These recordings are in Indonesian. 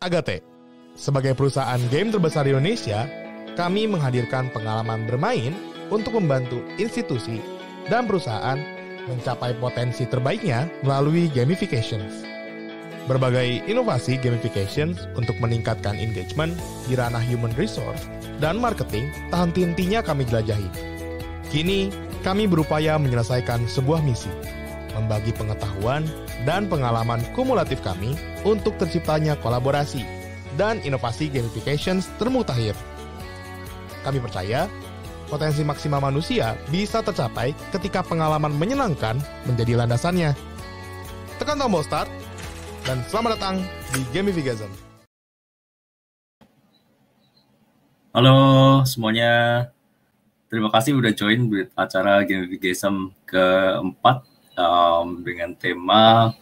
Agate, sebagai perusahaan game terbesar di Indonesia, kami menghadirkan pengalaman bermain untuk membantu institusi dan perusahaan mencapai potensi terbaiknya melalui gamifications. Berbagai inovasi gamifications untuk meningkatkan engagement di ranah human resource dan marketing tak henti-hentinya kami jelajahi. Kini, kami berupaya menyelesaikan sebuah misi, membagi pengetahuan dan pengalaman kumulatif kami untuk terciptanya kolaborasi dan inovasi gamifications termutakhir. Kami percaya potensi maksimal manusia bisa tercapai ketika pengalaman menyenangkan menjadi landasannya. Tekan tombol start dan selamat datang di Gamification. Halo semuanya, terima kasih udah join acara Gamification keempat um, dengan tema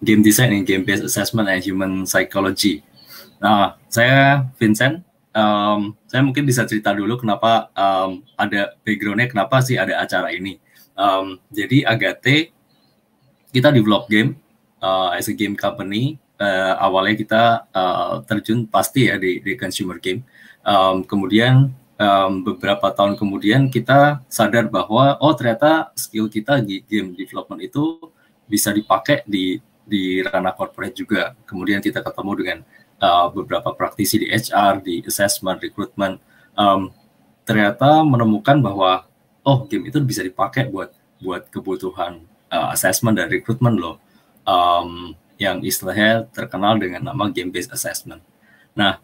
Game Design and Game Based Assessment and Human Psychology. Nah, saya Vincent. Um, saya mungkin bisa cerita dulu kenapa um, ada backgroundnya, kenapa sih ada acara ini. Um, jadi Agate, kita develop game uh, as a game company. Uh, awalnya kita uh, terjun pasti ya di, di consumer game. Um, kemudian um, beberapa tahun kemudian kita sadar bahwa oh ternyata skill kita di game development itu bisa dipakai di di ranah corporate juga. Kemudian kita ketemu dengan uh, beberapa praktisi di HR, di assessment, recruitment, um, ternyata menemukan bahwa oh game itu bisa dipakai buat buat kebutuhan uh, assessment dan recruitment loh, um, yang istilahnya terkenal dengan nama game based assessment. Nah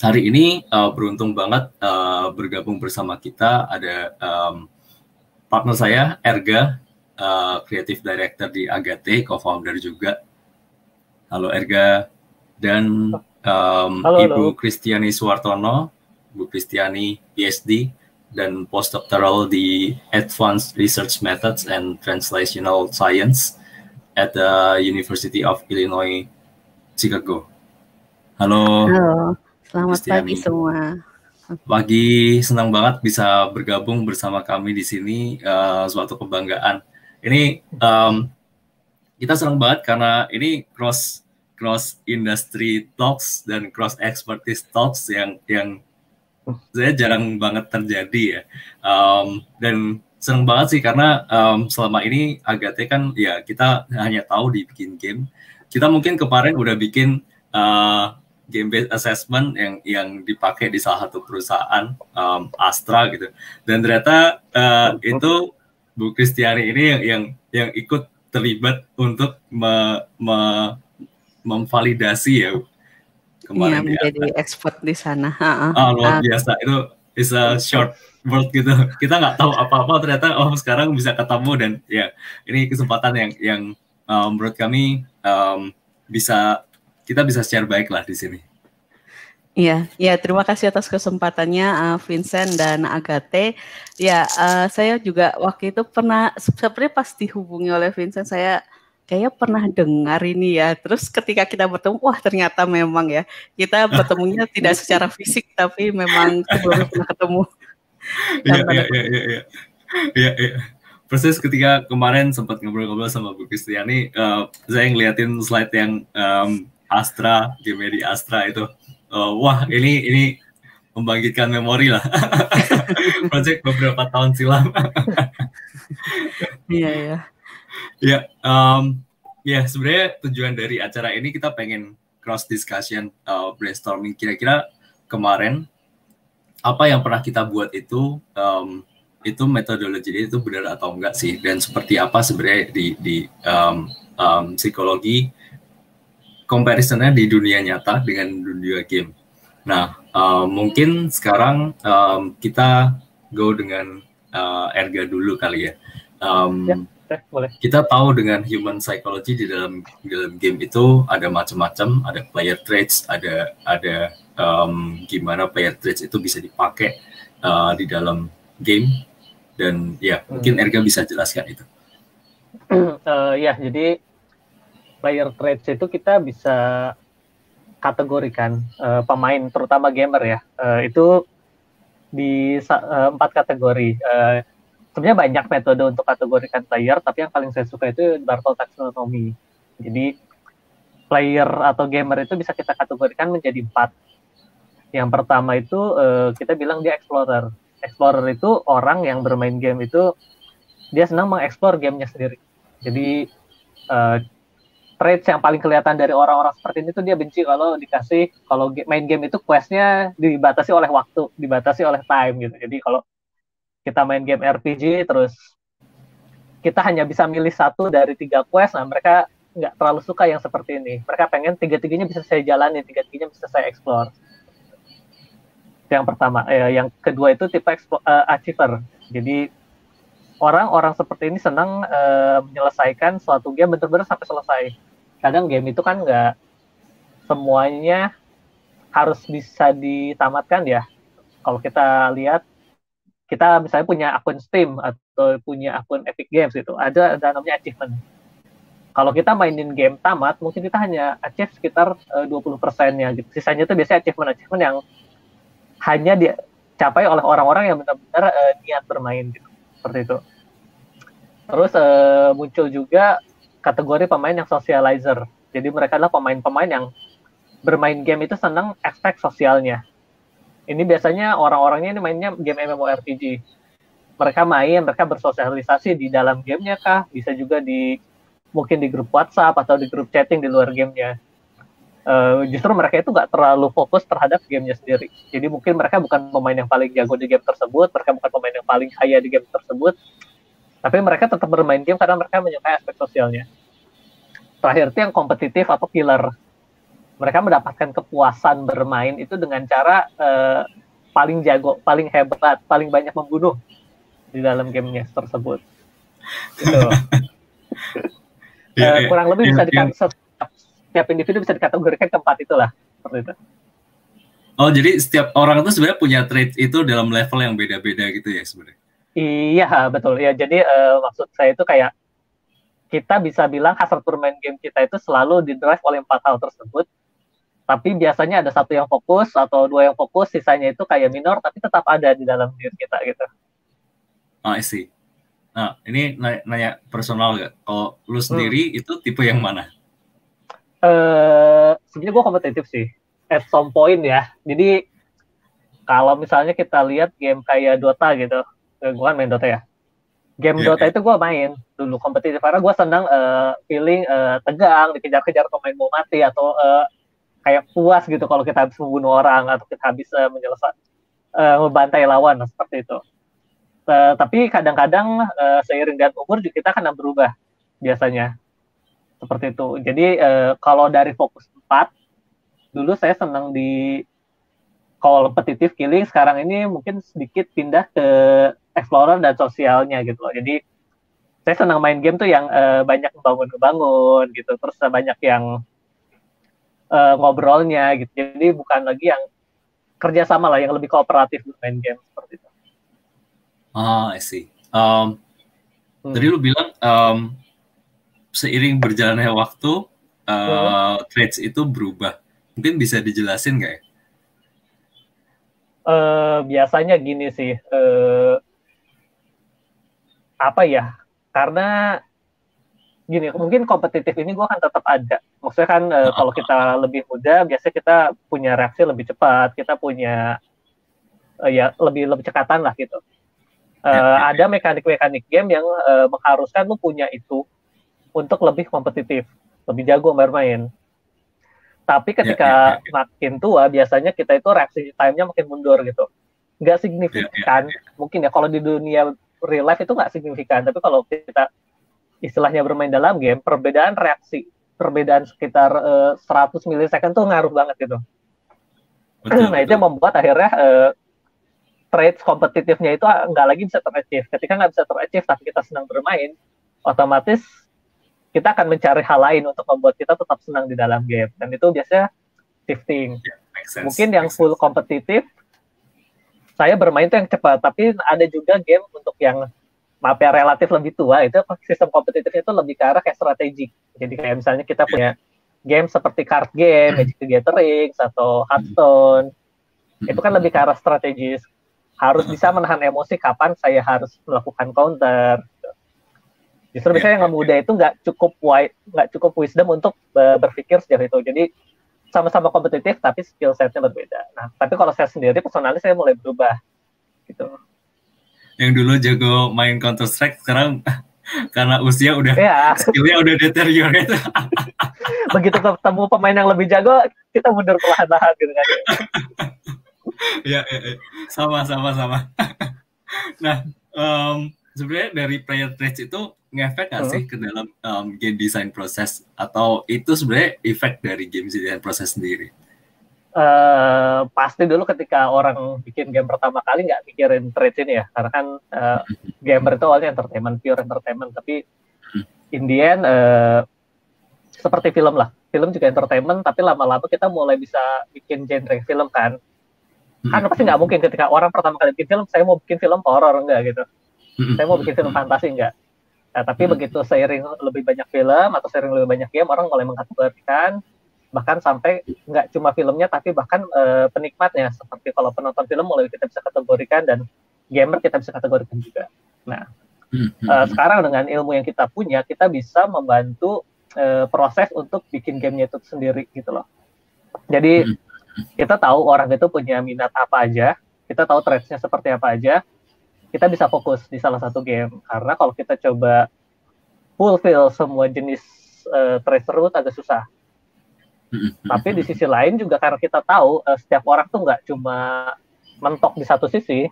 hari ini uh, beruntung banget uh, bergabung bersama kita ada um, partner saya Erga, uh, creative director di Agate, co-founder juga. Halo Erga dan um, halo, Ibu halo. Kristiani Suwartono, Bu Kristiani PhD dan postdoctoral di Advanced Research Methods and Translational Science at the University of Illinois Chicago. Halo. Halo, selamat Kristiani. pagi semua. Pagi, senang banget bisa bergabung bersama kami di sini, uh, suatu kebanggaan. Ini um, kita senang banget karena ini cross cross industry talks dan cross expertise talks yang yang saya jarang banget terjadi ya um, dan seneng banget sih karena um, selama ini Agate kan ya kita hanya tahu dibikin game kita mungkin kemarin udah bikin uh, game based assessment yang yang dipakai di salah satu perusahaan um, Astra gitu dan ternyata uh, itu Bu Kristiani ini yang yang yang ikut terlibat untuk me, me, memvalidasi ya kemarin iya, menjadi ya. expert di sana. Ah, luar biasa itu is a short word gitu. Kita nggak tahu apa-apa ternyata oh sekarang bisa ketemu dan ya ini kesempatan yang yang um, menurut kami um, bisa kita bisa share baik lah di sini. Iya, ya terima kasih atas kesempatannya uh, Vincent dan Agate. Ya, uh, saya juga waktu itu pernah sebenarnya pas dihubungi oleh Vincent saya kayaknya pernah dengar ini ya. Terus ketika kita bertemu, wah ternyata memang ya kita bertemunya tidak secara fisik tapi memang sebelumnya pernah ketemu. Iya iya, iya iya iya iya iya. Persis ketika kemarin sempat ngobrol-ngobrol sama Bu Kristiani, uh, saya ngeliatin slide yang um, Astra, di Astra itu. Uh, wah ini ini membangkitkan memori lah. Project beberapa tahun silam. Iya iya. Ya, um, ya sebenarnya tujuan dari acara ini kita pengen cross discussion, uh, brainstorming. Kira-kira kemarin apa yang pernah kita buat itu um, itu metodologi itu benar atau enggak sih? Dan seperti apa sebenarnya di di um, um, psikologi comparisonnya di dunia nyata dengan dunia game. Nah, um, mungkin sekarang um, kita go dengan uh, Erga dulu kali ya. Um, ya boleh. Kita tahu dengan human psychology di dalam di dalam game itu ada macam-macam, ada player traits, ada ada um, gimana player traits itu bisa dipakai uh, di dalam game dan ya hmm. mungkin Erga bisa jelaskan itu. Uh, ya, jadi player traits itu kita bisa kategorikan uh, pemain terutama gamer ya uh, itu di uh, empat kategori uh, sebenarnya banyak metode untuk kategorikan player, tapi yang paling saya suka itu Bartol taxonomy. Jadi player atau gamer itu bisa kita kategorikan menjadi empat. Yang pertama itu uh, kita bilang dia explorer. Explorer itu orang yang bermain game itu dia senang mengeksplor gamenya sendiri. Jadi uh, traits yang paling kelihatan dari orang-orang seperti ini tuh dia benci kalau dikasih kalau main game itu questnya dibatasi oleh waktu, dibatasi oleh time gitu. Jadi kalau kita main game RPG terus kita hanya bisa milih satu dari tiga quest, nah mereka nggak terlalu suka yang seperti ini. Mereka pengen tiga-tiganya bisa saya jalani, tiga-tiganya bisa saya explore. Yang pertama, eh, yang kedua itu tipe explore, uh, achiever. Jadi orang-orang seperti ini senang uh, menyelesaikan suatu game benar-benar sampai selesai. Kadang game itu kan nggak semuanya harus bisa ditamatkan ya. Kalau kita lihat kita misalnya punya akun Steam atau punya akun Epic Games itu ada ada namanya achievement. Kalau kita mainin game tamat, mungkin kita hanya achieve sekitar uh, 20 persennya gitu. Sisanya itu biasanya achievement-achievement yang hanya dicapai oleh orang-orang yang benar-benar uh, niat bermain gitu. Seperti itu. Terus uh, muncul juga kategori pemain yang socializer. Jadi mereka adalah pemain-pemain yang bermain game itu senang aspek sosialnya ini biasanya orang-orangnya ini mainnya game MMORPG. Mereka main, mereka bersosialisasi di dalam gamenya kah? Bisa juga di mungkin di grup WhatsApp atau di grup chatting di luar gamenya. Uh, justru mereka itu nggak terlalu fokus terhadap gamenya sendiri. Jadi mungkin mereka bukan pemain yang paling jago di game tersebut, mereka bukan pemain yang paling kaya di game tersebut, tapi mereka tetap bermain game karena mereka menyukai aspek sosialnya. Terakhir itu yang kompetitif atau killer mereka mendapatkan kepuasan bermain itu dengan cara uh, paling jago, paling hebat, paling banyak membunuh di dalam gamenya tersebut. Gitu. uh, kurang lebih bisa dikatakan setiap, setiap individu bisa dikategorikan keempat itulah seperti itu. Oh jadi setiap orang itu sebenarnya punya trait itu dalam level yang beda-beda gitu ya sebenarnya? Iya betul ya. Jadi uh, maksud saya itu kayak kita bisa bilang hasrat bermain game kita itu selalu didrive oleh empat hal tersebut tapi biasanya ada satu yang fokus atau dua yang fokus sisanya itu kayak minor tapi tetap ada di dalam diri kita gitu oh I see nah ini nanya, nanya personal gak kalau lu hmm. sendiri hmm. itu tipe yang mana uh, sebenarnya gue kompetitif sih at some point ya jadi kalau misalnya kita lihat game kayak Dota gitu gue kan main Dota ya game yeah, Dota yeah. itu gue main dulu kompetitif karena gue senang uh, feeling uh, tegang dikejar-kejar pemain mau mati atau uh, kayak puas gitu kalau kita habis membunuh orang atau kita habis uh, menyelesaikan uh, membantai lawan seperti itu. Uh, tapi kadang-kadang uh, seiring dengan umur juga kita akan berubah biasanya seperti itu. Jadi uh, kalau dari fokus 4 dulu saya senang di kompetitif killing sekarang ini mungkin sedikit pindah ke explorer dan sosialnya gitu loh. Jadi saya senang main game tuh yang uh, banyak membangun-membangun gitu, terus banyak yang uh, ngobrolnya gitu. Jadi bukan lagi yang kerjasama lah, yang lebih kooperatif main game seperti itu. Ah, I see. Um, hmm. Tadi lu bilang um, seiring berjalannya waktu uh, hmm. traits itu berubah. Mungkin bisa dijelasin nggak ya? Uh, biasanya gini sih, uh, apa ya? Karena gini mungkin kompetitif ini gue akan tetap ada. Maksudnya kan uh, kalau kita lebih muda biasanya kita punya reaksi lebih cepat kita punya uh, ya lebih lebih cekatan lah gitu. Uh, ya, ya, ada mekanik-mekanik game yang uh, mengharuskan lu punya itu untuk lebih kompetitif lebih jago bermain. Tapi ketika ya, ya, ya, makin tua biasanya kita itu reaksi time-nya makin mundur gitu. Nggak signifikan ya, ya, ya. mungkin ya kalau di dunia real life itu nggak signifikan tapi kalau kita istilahnya bermain dalam game, perbedaan reaksi, perbedaan sekitar uh, 100 milisecond tuh ngaruh banget gitu. Betul, nah betul. itu yang membuat akhirnya uh, traits kompetitifnya itu nggak lagi bisa terachieve. Ketika nggak bisa terachieve tapi kita senang bermain, otomatis kita akan mencari hal lain untuk membuat kita tetap senang di dalam game. Dan itu biasanya shifting. Yeah, Mungkin yang full kompetitif, saya bermain itu yang cepat. Tapi ada juga game untuk yang maaf ya relatif lebih tua itu sistem kompetitifnya itu lebih ke arah kayak strategik. Jadi kayak misalnya kita punya game seperti card game, Magic the Gathering atau Hearthstone. Itu kan lebih ke arah strategis. Harus bisa menahan emosi kapan saya harus melakukan counter. Justru misalnya yang muda itu nggak cukup wise, nggak cukup wisdom untuk berpikir sejauh itu. Jadi sama-sama kompetitif tapi skill setnya berbeda. Nah, tapi kalau saya sendiri personalnya saya mulai berubah gitu. Yang dulu jago main Counter Strike sekarang karena usia udah ya. skillnya udah deteriorate. Begitu ketemu pemain yang lebih jago, kita mundur perlahan-lahan gitu kan. ya, ya, ya, sama sama sama. nah, um, sebenarnya dari player traits itu ngefek nggak sih ke dalam um, game design proses? Atau itu sebenarnya efek dari game design proses sendiri? Uh, pasti dulu ketika orang bikin game pertama kali nggak pikirin traits ini ya. Karena kan uh, gamer itu awalnya entertainment pure entertainment. Tapi in the end uh, seperti film lah. Film juga entertainment tapi lama-lama kita mulai bisa bikin genre film kan. Kan pasti nggak mungkin ketika orang pertama kali bikin film saya mau bikin film horror enggak gitu. Saya mau bikin film fantasi enggak Nah, tapi hmm. begitu seiring lebih banyak film atau seiring lebih banyak game, orang mulai mengkategorikan bahkan sampai nggak cuma filmnya tapi bahkan uh, penikmatnya seperti kalau penonton film mulai kita bisa kategorikan dan gamer kita bisa kategorikan juga. Nah, uh, sekarang dengan ilmu yang kita punya kita bisa membantu uh, proses untuk bikin gamenya itu sendiri gitu loh. Jadi kita tahu orang itu punya minat apa aja, kita tahu traitsnya seperti apa aja, kita bisa fokus di salah satu game karena kalau kita coba fulfill semua jenis uh, traits tersebut agak susah. Tapi di sisi lain juga karena kita tahu uh, setiap orang tuh nggak cuma mentok di satu sisi,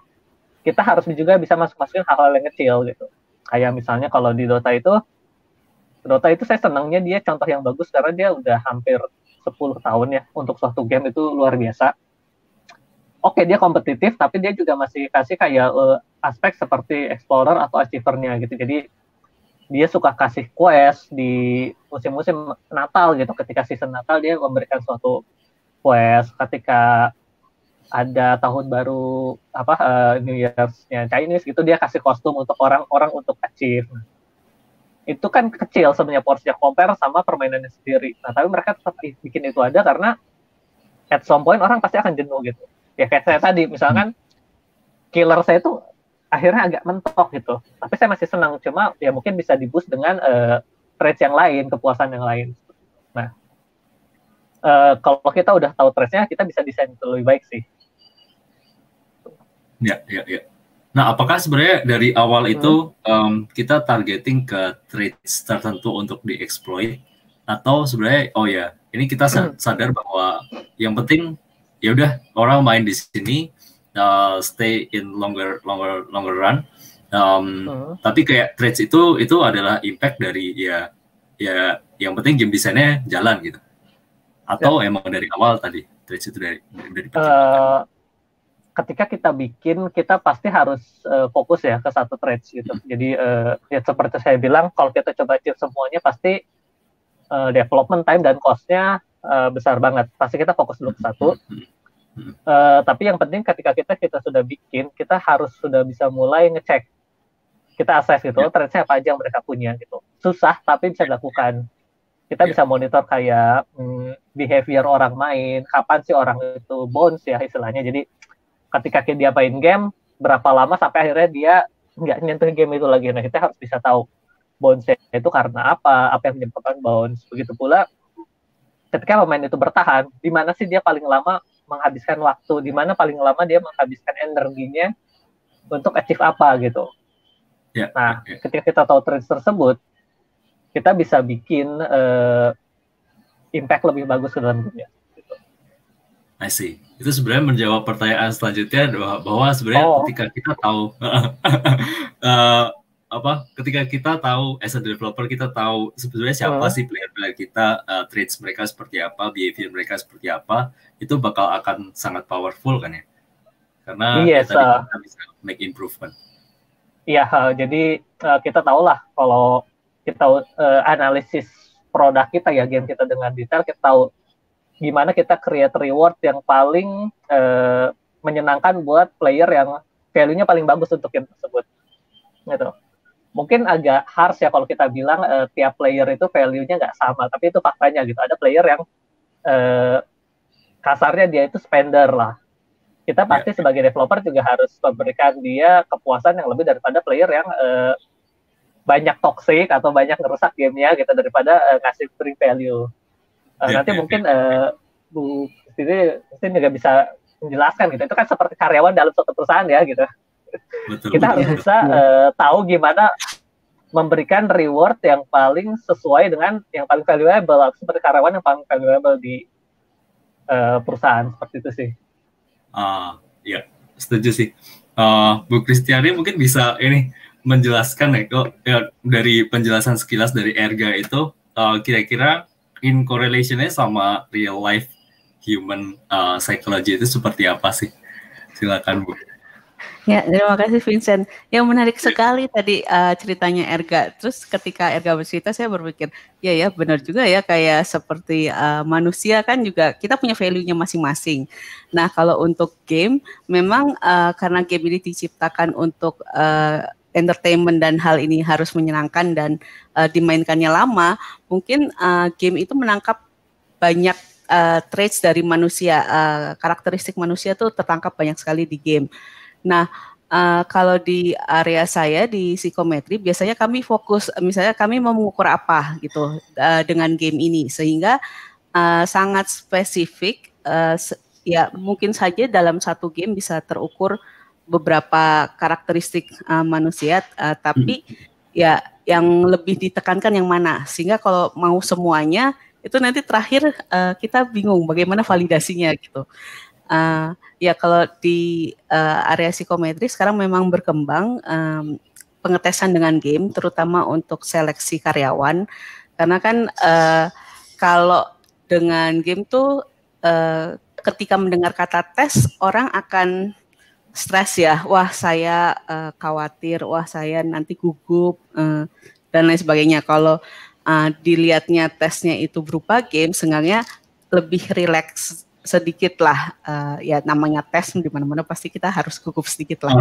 kita harus juga bisa masuk-masukin hal-hal yang kecil gitu. Kayak misalnya kalau di Dota itu, Dota itu saya senangnya dia contoh yang bagus karena dia udah hampir 10 tahun ya untuk suatu game itu luar biasa oke okay, dia kompetitif tapi dia juga masih kasih kayak uh, aspek seperti explorer atau achievernya gitu. Jadi dia suka kasih quest di musim-musim Natal gitu. Ketika season Natal dia memberikan suatu quest. Ketika ada tahun baru apa uh, New Year's-nya Chinese gitu dia kasih kostum untuk orang-orang untuk achieve. Itu kan kecil sebenarnya porsinya compare sama permainannya sendiri. Nah tapi mereka tetap bikin itu ada karena at some point orang pasti akan jenuh gitu ya kayak saya tadi misalkan killer saya itu akhirnya agak mentok gitu. Tapi saya masih senang cuma ya mungkin bisa dibus dengan uh, traits yang lain kepuasan yang lain. Nah uh, kalau kita udah tahu traitsnya kita bisa desain itu lebih baik sih. Ya ya ya. Nah apakah sebenarnya dari awal hmm. itu um, kita targeting ke traits tertentu untuk dieksploit atau sebenarnya oh ya ini kita hmm. sadar bahwa yang penting ya udah orang main di sini uh, stay in longer longer longer run um, uh. tapi kayak trades itu itu adalah impact dari ya ya yang penting game desainnya jalan gitu atau ya. emang dari awal tadi trades itu dari dari uh, ketika kita bikin kita pasti harus uh, fokus ya ke satu trades gitu hmm. jadi uh, ya seperti saya bilang kalau kita coba achieve semuanya pasti uh, development time dan costnya uh, besar banget. Pasti kita fokus dulu ke satu. Uh, tapi yang penting ketika kita kita sudah bikin, kita harus sudah bisa mulai ngecek. Kita assess gitu, yeah. ternyata apa aja yang mereka punya gitu. Susah tapi bisa dilakukan. Kita yeah. bisa monitor kayak hmm, behavior orang main, kapan sih orang itu bounce ya istilahnya. Jadi ketika dia main game, berapa lama sampai akhirnya dia nggak nyentuh game itu lagi. Nah kita harus bisa tahu bounce itu karena apa, apa yang menyebabkan bounce. Begitu pula ketika pemain itu bertahan, di mana sih dia paling lama menghabiskan waktu, di mana paling lama dia menghabiskan energinya untuk achieve apa gitu. Yeah, nah, yeah. ketika kita tahu trends tersebut, kita bisa bikin uh, impact lebih bagus ke dalam dunia. Gitu. I see. Itu sebenarnya menjawab pertanyaan selanjutnya bahwa, bahwa sebenarnya oh. ketika kita tahu uh, apa ketika kita tahu as a developer kita tahu sebenarnya siapa uh. sih player-player kita uh, traits mereka seperti apa behavior mereka seperti apa itu bakal akan sangat powerful kan ya? Karena yes, uh, kita bisa make improvement. Iya uh, jadi uh, kita tahu lah kalau kita uh, analisis produk kita ya game kita dengan detail kita tahu gimana kita create reward yang paling uh, menyenangkan buat player yang value-nya paling bagus untuk game tersebut. Gitu mungkin agak harsh ya kalau kita bilang uh, tiap player itu value-nya nggak sama, tapi itu faktanya gitu. Ada player yang uh, kasarnya dia itu spender lah. Kita ya. pasti yeah. sebagai developer juga harus memberikan dia kepuasan yang lebih daripada player yang uh, banyak toxic atau banyak ngerusak gamenya gitu daripada uh, ngasih free value. Uh, yeah, nanti yeah, mungkin yeah. Uh, Bu Siti mungkin juga bisa menjelaskan gitu. Itu kan seperti karyawan dalam suatu perusahaan ya gitu. Betul, Kita betul, harus bisa uh, tahu gimana memberikan reward yang paling sesuai dengan yang paling valuable seperti karyawan yang paling valuable di uh, perusahaan seperti itu sih. Ah, uh, ya, setuju sih. Uh, Bu Kristiani mungkin bisa ini menjelaskan ya kok ya, dari penjelasan sekilas dari Erga itu uh, kira-kira in correlationnya sama real life human uh, psychology itu seperti apa sih? Silakan Bu. Ya, terima kasih Vincent. Yang menarik sekali tadi uh, ceritanya Erga. Terus ketika Erga bercerita, saya berpikir, ya ya benar juga ya kayak seperti uh, manusia kan juga kita punya value-nya masing-masing. Nah, kalau untuk game, memang uh, karena game ini diciptakan untuk uh, entertainment dan hal ini harus menyenangkan dan uh, dimainkannya lama, mungkin uh, game itu menangkap banyak uh, traits dari manusia, uh, karakteristik manusia tuh tertangkap banyak sekali di game. Nah, uh, kalau di area saya di psikometri biasanya kami fokus, misalnya kami mau mengukur apa gitu uh, dengan game ini, sehingga uh, sangat spesifik. Uh, ya mungkin saja dalam satu game bisa terukur beberapa karakteristik uh, manusia, uh, tapi ya yang lebih ditekankan yang mana. Sehingga kalau mau semuanya itu nanti terakhir uh, kita bingung bagaimana validasinya gitu. Uh, ya kalau di uh, area psikometri sekarang memang berkembang um, pengetesan dengan game, terutama untuk seleksi karyawan, karena kan uh, kalau dengan game tuh uh, ketika mendengar kata tes orang akan stres ya, wah saya uh, khawatir, wah saya nanti gugup uh, dan lain sebagainya. Kalau uh, dilihatnya tesnya itu berupa game, sebenarnya lebih rileks sedikit lah uh, ya namanya tes di mana-mana pasti kita harus gugup sedikit lah.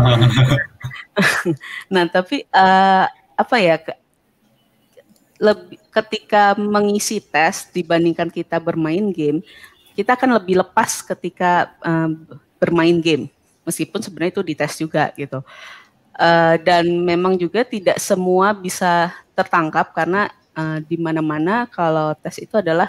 nah tapi uh, apa ya lebih ketika mengisi tes dibandingkan kita bermain game kita akan lebih lepas ketika uh, bermain game meskipun sebenarnya itu dites juga gitu. Uh, dan memang juga tidak semua bisa tertangkap karena uh, di mana-mana kalau tes itu adalah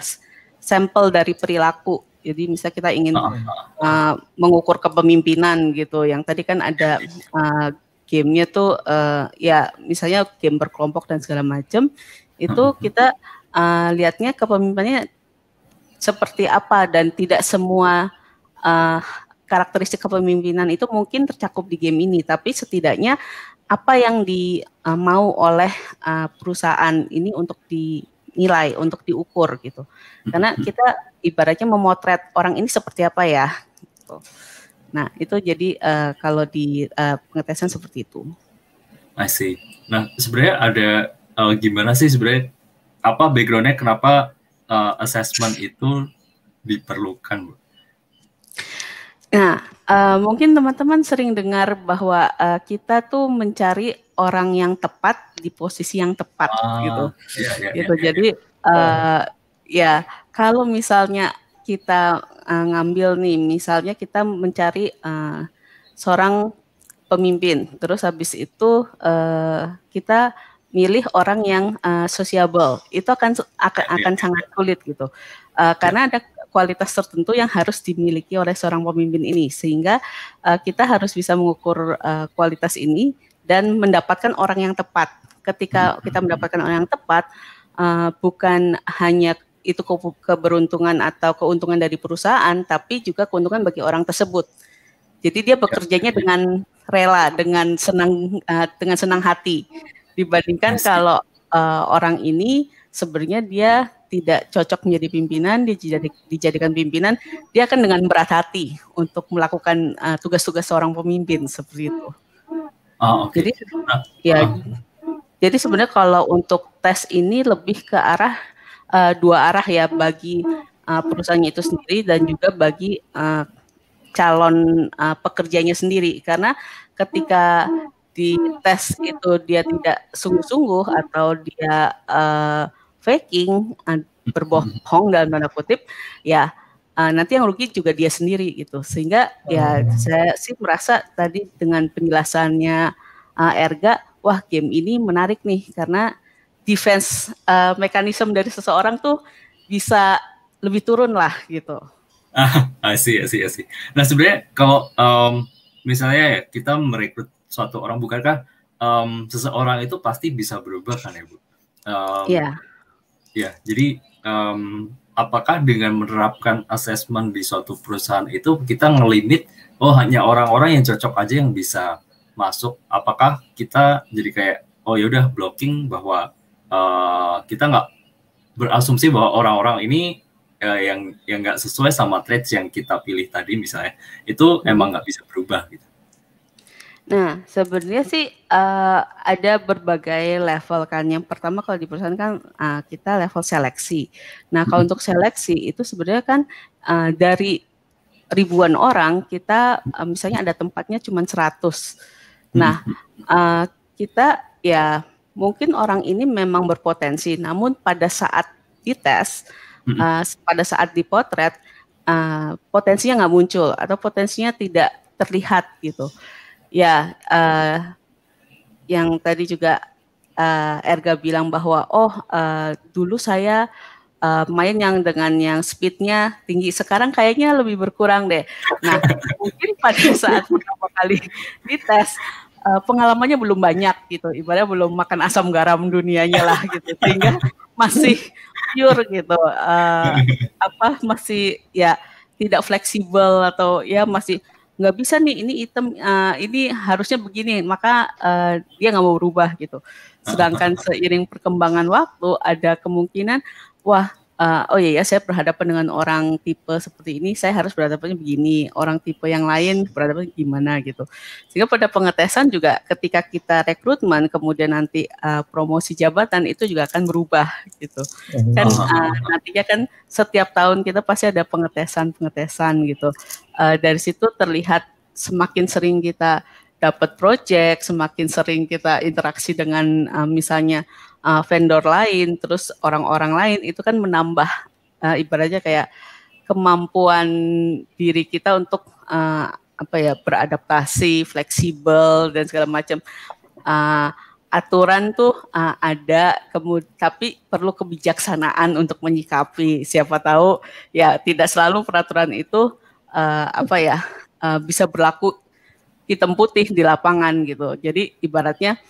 sampel dari perilaku. Jadi misalnya kita ingin uh, mengukur kepemimpinan gitu. Yang tadi kan ada uh, gamenya tuh uh, ya misalnya game berkelompok dan segala macam itu kita uh, lihatnya kepemimpinannya seperti apa dan tidak semua uh, karakteristik kepemimpinan itu mungkin tercakup di game ini, tapi setidaknya apa yang di uh, mau oleh uh, perusahaan ini untuk dinilai, untuk diukur gitu. Karena mm-hmm. kita ibaratnya memotret orang ini seperti apa ya. Gitu. Nah itu jadi uh, kalau di uh, pengetesan seperti itu. See. Nah sebenarnya ada uh, gimana sih sebenarnya apa backgroundnya kenapa uh, assessment itu diperlukan, Bu? Nah, uh, mungkin teman-teman sering dengar bahwa uh, kita tuh mencari orang yang tepat di posisi yang tepat ah, gitu. Iya, iya, gitu. Iya, Jadi uh, ya kalau misalnya kita uh, ngambil nih, misalnya kita mencari uh, seorang pemimpin, terus habis itu uh, kita milih orang yang uh, sociable, itu akan akan, akan sangat sulit gitu. Uh, karena ada kualitas tertentu yang harus dimiliki oleh seorang pemimpin ini sehingga uh, kita harus bisa mengukur uh, kualitas ini dan mendapatkan orang yang tepat. Ketika kita mendapatkan orang yang tepat uh, bukan hanya itu ke keberuntungan atau keuntungan dari perusahaan tapi juga keuntungan bagi orang tersebut. Jadi dia bekerjanya dengan rela, dengan senang uh, dengan senang hati dibandingkan kalau uh, orang ini sebenarnya dia tidak cocok menjadi pimpinan, dia dijadikan pimpinan, dia akan dengan berat hati untuk melakukan uh, tugas-tugas seorang pemimpin seperti itu. Oh, okay. Jadi ya, oh. jadi sebenarnya kalau untuk tes ini lebih ke arah uh, dua arah ya bagi uh, perusahaannya itu sendiri dan juga bagi uh, calon uh, pekerjanya sendiri karena ketika di tes itu dia tidak sungguh-sungguh atau dia uh, faking, uh, berbohong dalam tanda kutip, ya uh, nanti yang rugi juga dia sendiri gitu. Sehingga ya oh. saya sih merasa tadi dengan penjelasannya uh, Erga wah game ini menarik nih karena defense uh, mekanisme dari seseorang tuh bisa lebih turun lah gitu. Ah, asih, asih, asih. Nah sebenarnya kalau um, misalnya ya kita merekrut suatu orang bukankah um, seseorang itu pasti bisa berubah kan ya bu? Um, yeah. Ya, jadi um, apakah dengan menerapkan asesmen di suatu perusahaan itu kita ngelimit oh hanya orang-orang yang cocok aja yang bisa masuk? Apakah kita jadi kayak oh yaudah blocking bahwa uh, kita nggak berasumsi bahwa orang-orang ini uh, yang yang nggak sesuai sama traits yang kita pilih tadi misalnya itu emang nggak bisa berubah gitu. Nah, sebenarnya sih uh, ada berbagai level kan. Yang pertama kalau di perusahaan kan uh, kita level seleksi. Nah, kalau untuk seleksi itu sebenarnya kan uh, dari ribuan orang kita uh, misalnya ada tempatnya cuma 100. Nah, uh, kita ya mungkin orang ini memang berpotensi, namun pada saat dites, uh, pada saat dipotret, uh, potensinya nggak muncul atau potensinya tidak terlihat gitu ya uh, yang tadi juga uh, Erga bilang bahwa oh uh, dulu saya uh, main yang dengan yang speednya tinggi. Sekarang kayaknya lebih berkurang deh. Nah mungkin pada saat pertama kali dites uh, pengalamannya belum banyak gitu, ibaratnya belum makan asam garam dunianya lah gitu, sehingga masih pure gitu, uh, apa masih ya tidak fleksibel atau ya masih nggak bisa nih ini item uh, ini harusnya begini maka uh, dia nggak mau berubah gitu. Sedangkan seiring perkembangan waktu ada kemungkinan wah uh, oh iya ya saya berhadapan dengan orang tipe seperti ini saya harus berhadapannya begini. Orang tipe yang lain berhadapan gimana gitu. Sehingga pada pengetesan juga ketika kita rekrutmen kemudian nanti uh, promosi jabatan itu juga akan berubah gitu. Kan uh, nantinya kan setiap tahun kita pasti ada pengetesan pengetesan gitu. Uh, dari situ terlihat semakin sering kita dapat project, semakin sering kita interaksi dengan uh, misalnya uh, vendor lain, terus orang-orang lain itu kan menambah uh, ibaratnya kayak kemampuan diri kita untuk uh, apa ya beradaptasi, fleksibel dan segala macam. Uh, aturan tuh uh, ada, tapi perlu kebijaksanaan untuk menyikapi. Siapa tahu ya tidak selalu peraturan itu uh, apa ya uh, bisa berlaku hitam putih di lapangan gitu. Jadi ibaratnya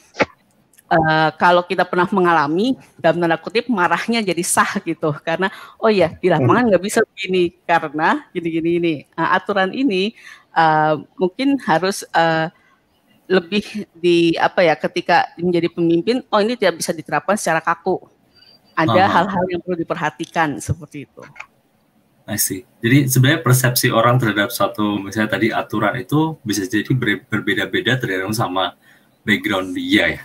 uh, kalau kita pernah mengalami dalam tanda kutip marahnya jadi sah gitu karena oh ya di lapangan nggak bisa begini karena gini-gini ini uh, aturan ini uh, mungkin harus uh, lebih di apa ya ketika menjadi pemimpin oh ini tidak bisa diterapkan secara kaku ada hal-hal yang perlu diperhatikan seperti itu. I see. Jadi sebenarnya persepsi orang terhadap suatu misalnya tadi aturan itu bisa jadi berbeda-beda tergantung sama background dia ya.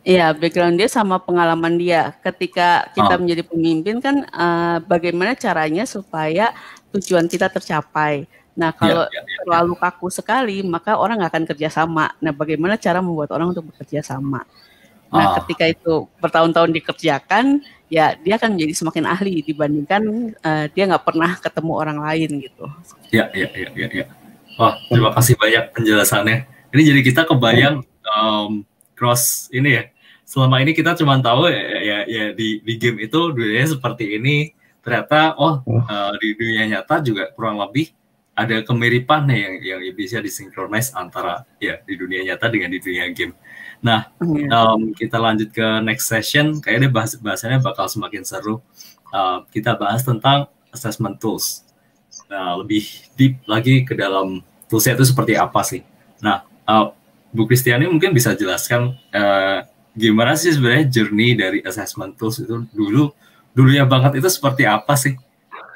Iya, background dia sama pengalaman dia. Ketika kita oh. menjadi pemimpin kan uh, bagaimana caranya supaya tujuan kita tercapai. Nah, iya, kalau ya, ya, ya, terlalu kaku sekali, maka orang nggak akan kerja sama. Nah, bagaimana cara membuat orang untuk bekerja sama? Nah, oh. ketika itu bertahun-tahun dikerjakan, ya dia akan menjadi semakin ahli dibandingkan uh, dia nggak pernah ketemu orang lain gitu. Ya, ya, ya, ya, ya. Wah, terima kasih banyak penjelasannya. Ini jadi kita kebayang um, cross ini ya. Selama ini kita cuma tahu ya, ya, ya di, di game itu dunianya seperti ini. Ternyata oh uh, di dunia nyata juga kurang lebih ada kemiripan nih yang yang bisa disinkronize antara ya di dunia nyata dengan di dunia game. Nah, um, kita lanjut ke next session. Kayaknya bahas bahasannya bakal semakin seru. Uh, kita bahas tentang assessment tools. Nah, lebih deep lagi ke dalam toolsnya itu seperti apa sih. Nah, uh, Bu Kristiani mungkin bisa jelaskan uh, gimana sih sebenarnya journey dari assessment tools itu dulu dulunya banget itu seperti apa sih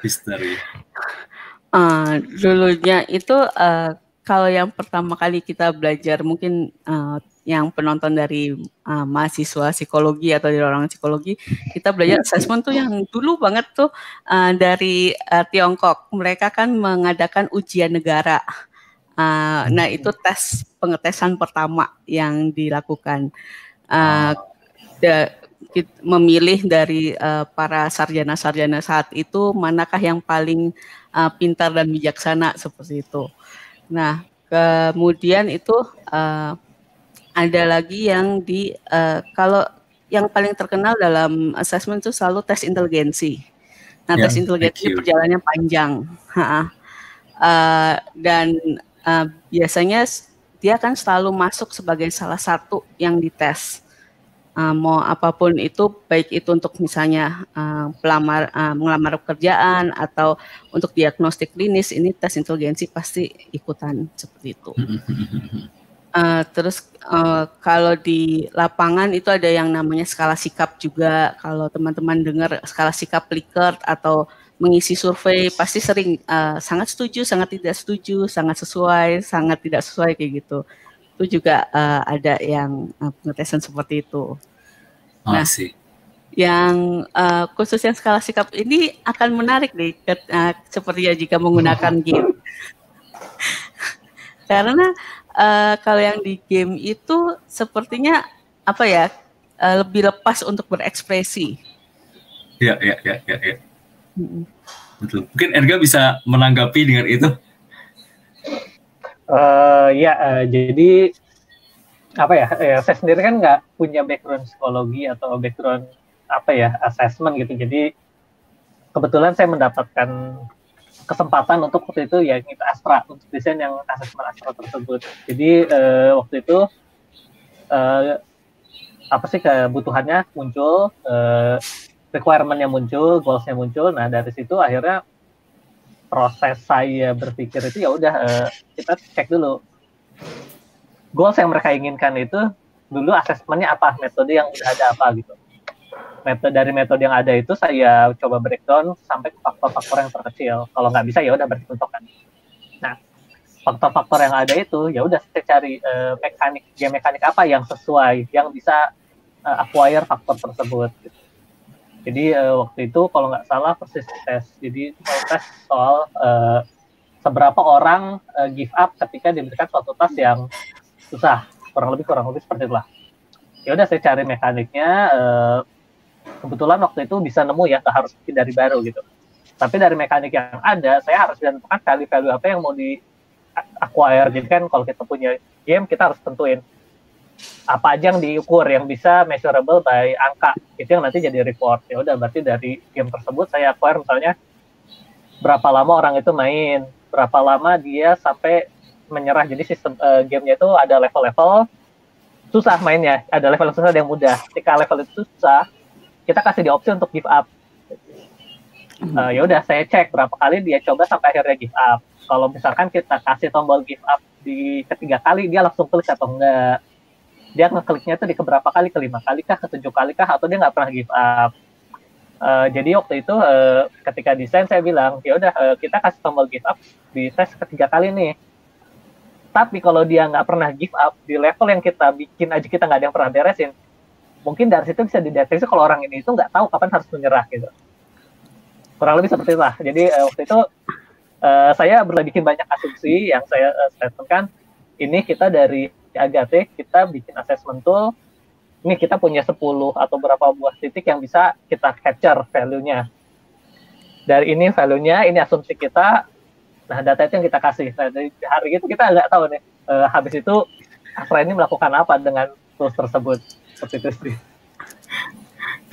history? Uh, dulunya itu uh, kalau yang pertama kali kita belajar mungkin uh, yang penonton dari uh, mahasiswa psikologi atau dari orang psikologi kita belajar assessment tuh yang dulu banget tuh uh, dari uh, Tiongkok mereka kan mengadakan ujian negara Uh, nah itu tes pengetesan pertama yang dilakukan. Uh, memilih dari uh, para sarjana-sarjana saat itu manakah yang paling uh, pintar dan bijaksana seperti itu. Nah kemudian itu uh, ada lagi yang di uh, kalau yang paling terkenal dalam assessment itu selalu tes inteligensi. Nah, yeah, tes inteligensi perjalanannya panjang. Uh, dan uh, biasanya dia akan selalu masuk sebagai salah satu yang dites. Uh, mau apa pun itu, baik itu untuk misalnya uh, pelamar, uh, melamar pekerjaan atau untuk diagnostik klinis, ini tes inteligensi pasti ikutan seperti itu. Uh, terus uh, kalau di lapangan itu ada yang namanya skala sikap juga. Kalau teman-teman dengar skala sikap Likert atau mengisi survei pasti sering uh, sangat setuju, sangat tidak setuju, sangat sesuai, sangat tidak sesuai kayak gitu. Itu juga uh, ada yang uh, pengetesan seperti itu. Oh, nah, sih. yang uh, khusus yang skala sikap ini akan menarik nih, uh, seperti ya jika menggunakan game. Karena uh, kalau yang di game itu sepertinya apa ya uh, lebih lepas untuk berekspresi. Iya, iya, iya, iya. Ya. Betul. Mungkin Erga bisa menanggapi dengan itu. Uh, ya, uh, jadi apa ya, ya saya sendiri kan nggak punya background psikologi atau background apa ya assessment gitu. Jadi kebetulan saya mendapatkan kesempatan untuk waktu itu ya kita Astra untuk desain yang asesmen Astra tersebut. Jadi uh, waktu itu uh, apa sih kebutuhannya muncul, uh, requirementnya muncul, goalsnya muncul. Nah dari situ akhirnya proses saya berpikir itu ya udah uh, kita cek dulu goals yang mereka inginkan itu dulu asesmennya apa, metode yang udah ada apa gitu metode dari metode yang ada itu saya coba breakdown sampai ke faktor-faktor yang terkecil. Kalau nggak bisa ya udah berarti kan. Nah, faktor-faktor yang ada itu ya udah saya cari uh, mekanik game mekanik apa yang sesuai, yang bisa uh, acquire faktor tersebut. Gitu. Jadi uh, waktu itu kalau nggak salah persis tes. Jadi tes soal uh, seberapa orang uh, give up ketika diberikan suatu tas yang susah, kurang lebih kurang lebih seperti itulah. Ya udah saya cari mekaniknya. Uh, kebetulan waktu itu bisa nemu ya harus bikin dari baru gitu tapi dari mekanik yang ada saya harus menentukan value-value apa yang mau di acquire jadi kan kalau kita punya game kita harus tentuin apa aja yang diukur yang bisa measurable by angka itu yang nanti jadi report ya udah berarti dari game tersebut saya acquire misalnya berapa lama orang itu main berapa lama dia sampai menyerah jadi sistem uh, gamenya itu ada level-level susah mainnya ada level yang susah ada yang mudah ketika level itu susah kita kasih di opsi untuk give up. Uh, ya udah saya cek berapa kali dia coba sampai akhirnya give up. Kalau misalkan kita kasih tombol give up di ketiga kali dia langsung klik atau enggak. Dia ngekliknya tuh di keberapa kali, kelima kali kah, ketujuh kali kah, atau dia nggak pernah give up. Uh, jadi waktu itu uh, ketika desain saya bilang ya udah uh, kita kasih tombol give up di tes ketiga kali nih. Tapi kalau dia nggak pernah give up di level yang kita bikin aja kita nggak ada yang pernah beresin, mungkin dari situ bisa dideteksi kalau orang ini itu nggak tahu kapan harus menyerah gitu. Kurang lebih seperti itu jadi uh, waktu itu uh, saya bikin banyak asumsi yang saya uh, statementkan. Ini kita dari Agate kita bikin assessment tool ini kita punya 10 atau berapa buah titik yang bisa kita capture value-nya dari ini value-nya ini asumsi kita nah data itu yang kita kasih nah, dari hari itu kita nggak tahu nih uh, habis itu Astra ini melakukan apa dengan tools tersebut seperti itu sih.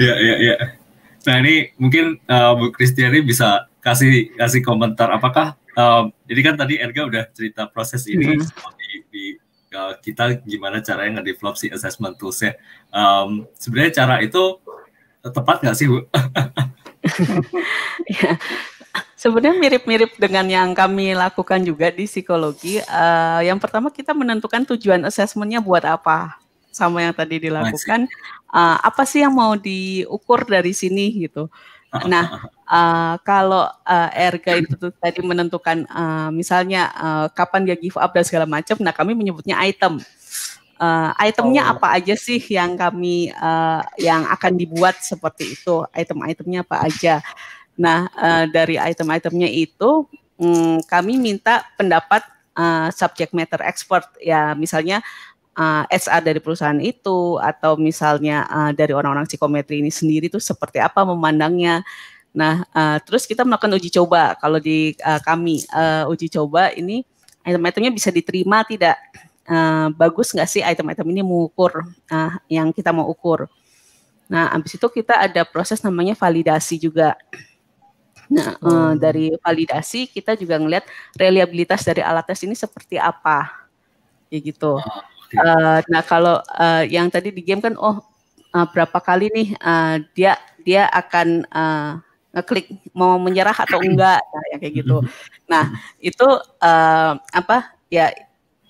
Iya iya iya. Nah ini mungkin uh, Bu Kristiani bisa kasih kasih komentar apakah uh, jadi kan tadi Erga udah cerita proses ini mm -hmm. di, di uh, kita gimana caranya nge-develop si assessment toolsnya. Um, Sebenarnya cara itu tepat nggak sih Bu? ya, sebenarnya mirip-mirip dengan yang kami lakukan juga di psikologi. Uh, yang pertama kita menentukan tujuan assessmentnya buat apa sama yang tadi dilakukan. Uh, apa sih yang mau diukur dari sini gitu? Nah, uh, kalau uh, Erga itu tuh tadi menentukan uh, misalnya uh, kapan dia give up dan segala macam, nah kami menyebutnya item. Uh, itemnya oh. apa aja sih yang kami uh, yang akan dibuat seperti itu? Item-itemnya apa aja? Nah, uh, dari item-itemnya itu um, kami minta pendapat uh, subject matter expert ya, misalnya uh, eh, HR dari perusahaan itu atau misalnya uh, dari orang-orang psikometri ini sendiri itu seperti apa memandangnya. Nah, uh, terus kita melakukan uji coba. Kalau di uh, kami uh, uji coba ini item-itemnya bisa diterima tidak uh, bagus nggak sih item-item ini mengukur uh, yang kita mau ukur. Nah, habis itu kita ada proses namanya validasi juga. Nah, hmm. uh, dari validasi kita juga ngelihat reliabilitas dari alat tes ini seperti apa, ya gitu. Uh, nah, kalau uh, yang tadi di game kan, oh uh, berapa kali nih uh, dia dia akan uh, ngeklik mau menyerah atau enggak, nah, yang kayak gitu. Nah, itu uh, apa? Ya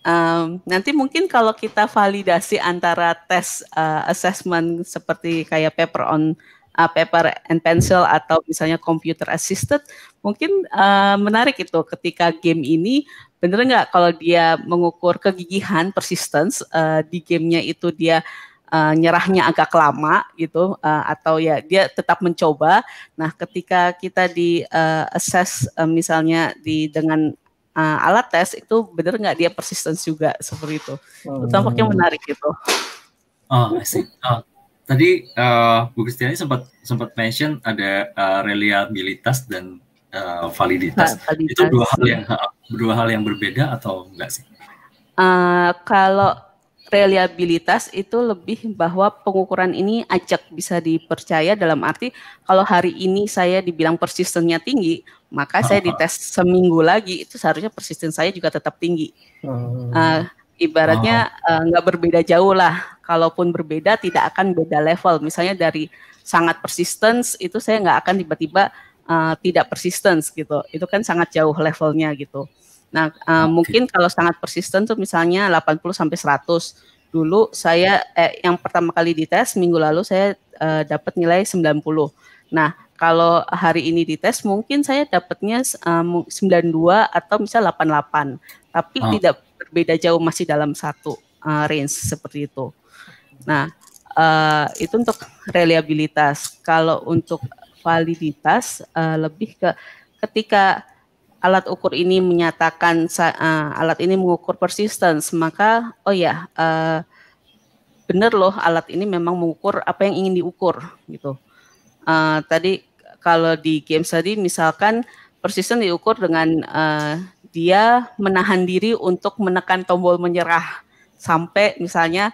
um, nanti mungkin kalau kita validasi antara tes uh, assessment seperti kayak paper on uh, paper and pencil atau misalnya computer assisted mungkin uh, menarik itu ketika game ini bener nggak kalau dia mengukur kegigihan persistence uh, di gamenya itu dia uh, nyerahnya agak lama gitu uh, atau ya dia tetap mencoba. Nah ketika kita di uh, assess uh, misalnya di dengan uh, alat tes itu bener nggak dia persistence juga seperti itu. Itu tampaknya menarik gitu. Oh I see. Oh tadi uh, Bu Kristiani sempat sempat mention ada uh, reliabilitas dan uh, validitas. Nah, validitas. Itu dua hal yang dua hal yang berbeda atau enggak sih? Uh, kalau reliabilitas itu lebih bahwa pengukuran ini ajak bisa dipercaya dalam arti kalau hari ini saya dibilang persistennya tinggi, maka uh, saya dites seminggu lagi itu seharusnya persisten saya juga tetap tinggi. Uh, ibaratnya nggak uh, berbeda jauh lah kalaupun berbeda tidak akan beda level. Misalnya dari sangat persistence itu saya nggak akan tiba-tiba uh, tidak persistence gitu. Itu kan sangat jauh levelnya gitu. Nah, uh, okay. mungkin kalau sangat persisten tuh misalnya 80 sampai 100. Dulu saya eh, yang pertama kali dites minggu lalu saya uh, dapat nilai 90. Nah, kalau hari ini dites mungkin saya dapatnya um, 92 atau misalnya 88. Tapi oh. tidak berbeda jauh masih dalam satu uh, range seperti itu. Nah, uh, itu untuk reliabilitas. Kalau untuk validitas uh, lebih ke ketika alat ukur ini menyatakan uh, alat ini mengukur persistence, maka oh ya uh, benar loh alat ini memang mengukur apa yang ingin diukur gitu. Uh, tadi kalau di game tadi misalkan persisten diukur dengan uh, dia menahan diri untuk menekan tombol menyerah sampai misalnya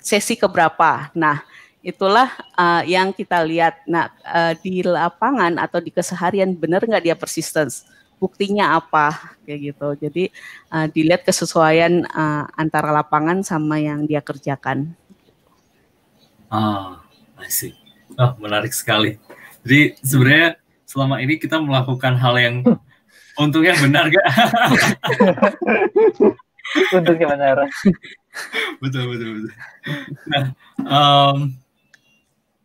sesi keberapa. Nah, itulah uh, yang kita lihat. Nah, uh, di lapangan atau di keseharian benar nggak dia persistence? Buktinya apa? Kayak gitu. Jadi uh, dilihat kesesuaian uh, antara lapangan sama yang dia kerjakan. Ah, I see. Oh, menarik sekali. Jadi sebenarnya selama ini kita melakukan hal yang untungnya benar gak? untungnya benar betul betul betul. Nah, um,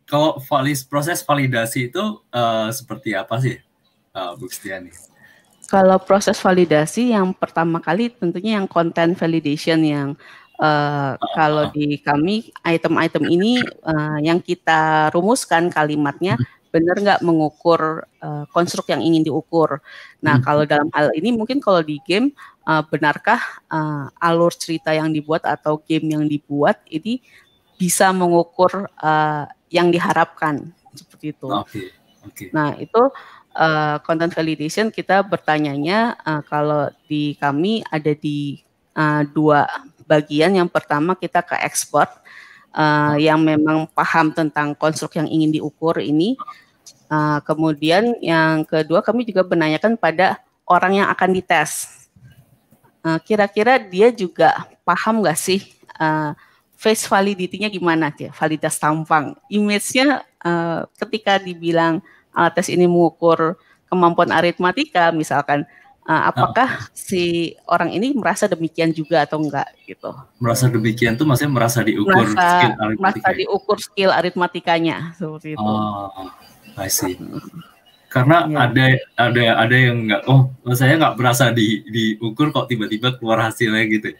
kalau valis, proses validasi itu uh, seperti apa sih, uh, Bu Stiani? Kalau proses validasi yang pertama kali tentunya yang content validation yang uh, uh, kalau di kami item-item ini uh, yang kita rumuskan kalimatnya hmm benar nggak mengukur uh, konstruk yang ingin diukur. Nah, hmm. kalau dalam hal ini mungkin kalau di game uh, benarkah uh, alur cerita yang dibuat atau game yang dibuat ini bisa mengukur uh, yang diharapkan seperti itu. Okay. Okay. Nah itu uh, content validation kita bertanyanya uh, kalau di kami ada di uh, dua bagian. Yang pertama kita ke expert uh, yang memang paham tentang konstruk yang ingin diukur ini. Uh, kemudian yang kedua kami juga menanyakan pada orang yang akan dites kira-kira dia juga paham nggak sih uh, face validity-nya gimana dia, validitas tampang. Image-nya uh, ketika dibilang alat tes ini mengukur kemampuan aritmatika misalkan uh, apakah oh. si orang ini merasa demikian juga atau enggak gitu. Merasa demikian tuh maksudnya merasa diukur merasa, skill aritmatika. Merasa diukur skill aritmatikanya seperti itu. Oh, I see. Karena ya. ada ada ada yang nggak oh saya nggak berasa di diukur kok tiba-tiba keluar hasilnya gitu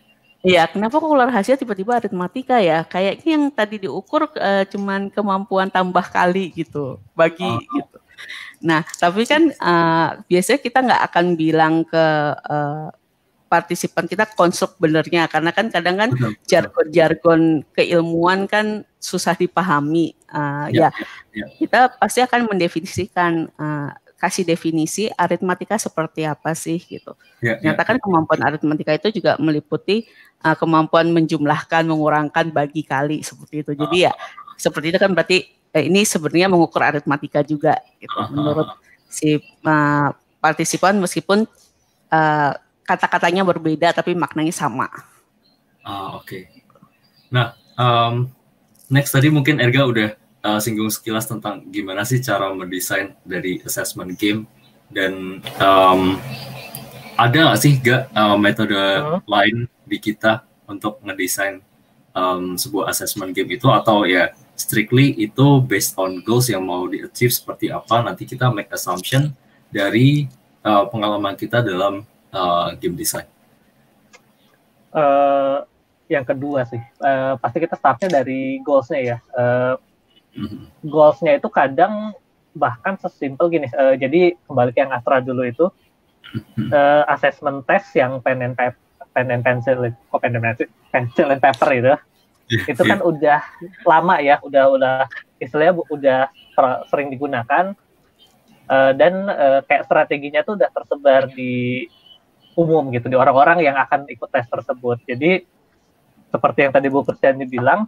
Iya, kenapa kok keluar hasil tiba-tiba aritmatika ya? Kayaknya yang tadi diukur uh, cuman kemampuan tambah kali gitu, bagi oh. gitu. Nah, tapi kan uh, biasanya kita nggak akan bilang ke uh, partisipan kita konstruk benernya karena kan kadang kan jargon-jargon keilmuan kan susah dipahami. Uh, ya, ya, ya, kita pasti akan mendefinisikan uh, kasih definisi aritmatika seperti apa sih gitu. Ya, Ternyata kan kemampuan aritmatika itu juga meliputi uh, kemampuan menjumlahkan, mengurangkan, bagi kali seperti itu. Jadi ya seperti itu kan berarti eh, ini sebenarnya mengukur aritmatika juga gitu menurut si uh, partisipan meskipun uh, kata-katanya berbeda tapi maknanya sama. Ah oke. Okay. Nah um, next tadi mungkin Erga udah uh, singgung sekilas tentang gimana sih cara mendesain dari assessment game dan um, ada nggak sih gak uh, metode uh. lain di kita untuk ngedesain um, sebuah assessment game itu atau ya strictly itu based on goals yang mau di achieve seperti apa nanti kita make assumption dari uh, pengalaman kita dalam uh, game design. Uh, yang kedua sih uh, pasti kita startnya dari goalsnya ya. Uh. Goalsnya itu kadang bahkan sesimpel gini. Uh, jadi kembali ke yang Astra dulu itu uh, assessment test yang pen and paper, pen and pencil, kok pen and pencil, pencil and paper itu yeah, itu yeah. kan udah lama ya, udah udah istilahnya udah sering digunakan uh, dan uh, kayak strateginya tuh udah tersebar di umum gitu di orang-orang yang akan ikut tes tersebut. Jadi seperti yang tadi Bu Kristiani bilang,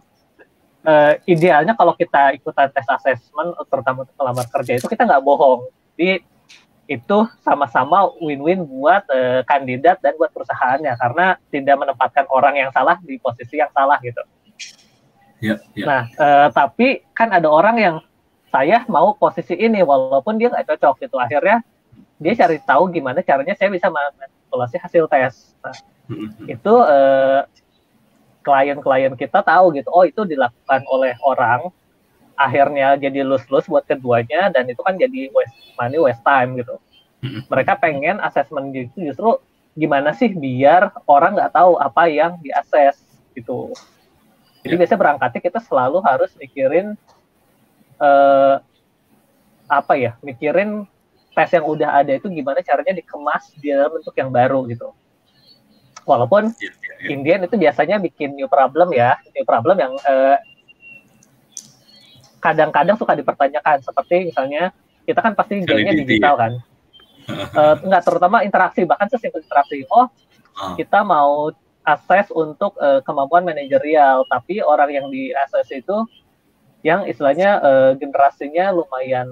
uh, idealnya kalau kita ikutan tes assessment, terutama untuk melamar kerja itu kita nggak bohong. Jadi itu sama-sama win-win buat uh, kandidat dan buat perusahaannya karena tidak menempatkan orang yang salah di posisi yang salah gitu. Ya, ya. Nah, uh, tapi kan ada orang yang saya mau posisi ini walaupun dia nggak cocok gitu. Akhirnya dia cari tahu gimana caranya saya bisa manipulasi hasil tes. Nah, mm-hmm. itu uh, klien-klien kita tahu gitu. Oh, itu dilakukan oleh orang akhirnya jadi lus-lus buat keduanya dan itu kan jadi waste money, waste time gitu. Mereka pengen asesmen gitu justru gimana sih biar orang nggak tahu apa yang diakses gitu. Jadi yeah. biasanya berangkatnya kita selalu harus mikirin uh, apa ya, mikirin tes yang udah ada itu gimana caranya dikemas di dalam bentuk yang baru gitu. Walaupun yeah, yeah. Indian itu biasanya bikin new problem ya, new problem yang eh, kadang-kadang suka dipertanyakan seperti misalnya kita kan pasti gamenya digital kan. uh, enggak terutama interaksi bahkan sesimpel interaksi. Oh, ah. kita mau akses untuk uh, kemampuan manajerial, tapi orang yang di akses itu yang istilahnya uh, generasinya lumayan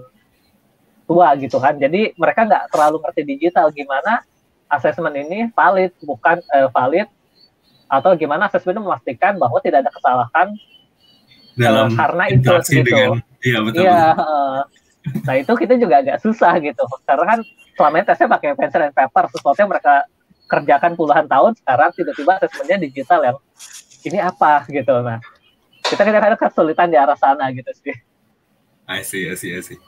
tua gitu kan. Jadi mereka nggak terlalu ngerti digital gimana asesmen ini valid bukan uh, valid atau gimana asesmen memastikan bahwa tidak ada kesalahan dalam uh, karena itu gitu. Dengan, iya betul. Iya, uh, nah itu kita juga agak susah gitu. Karena kan selama ini tesnya pakai pencil dan paper, sesuatu yang mereka kerjakan puluhan tahun sekarang tiba-tiba asesmennya digital yang ini apa? gitu. Nah kita kadang-kadang kesulitan di arah sana gitu sih. I see I see I see.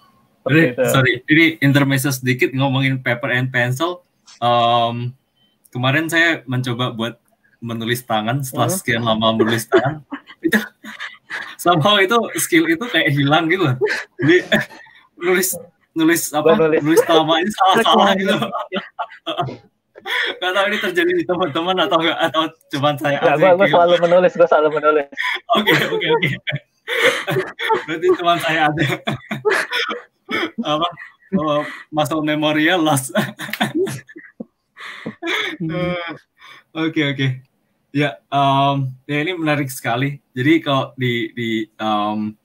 Jadi, sorry ini intermezzo sedikit ngomongin paper and pencil. Um, kemarin saya mencoba buat menulis tangan setelah hmm. sekian lama menulis tangan itu somehow itu skill itu kayak hilang gitu jadi nulis nulis apa nulis, nulis nama ini salah salah gitu Gak tahu ini terjadi di teman-teman atau enggak atau cuma saya aja. Gue, gue selalu menulis, gue selalu menulis. Oke, oke, oke. Berarti cuma saya aja. Apa? Oh, muscle memory lost. Oke, oke. Ya, um, ya ini menarik sekali. Jadi kalau di di um,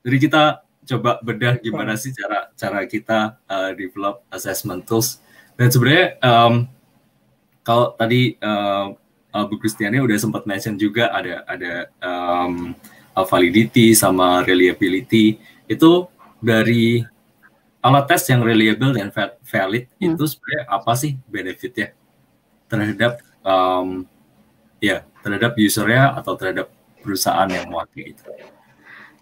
jadi kita coba bedah gimana sih cara cara kita uh, develop assessment tools. Dan sebenarnya um, kalau tadi uh, Bu Kristiani udah sempat mention juga ada ada um, validity sama reliability itu dari alat tes yang reliable dan valid hmm. itu sebenarnya apa sih benefitnya terhadap um, ya terhadap usernya atau terhadap perusahaan yang mewakili itu.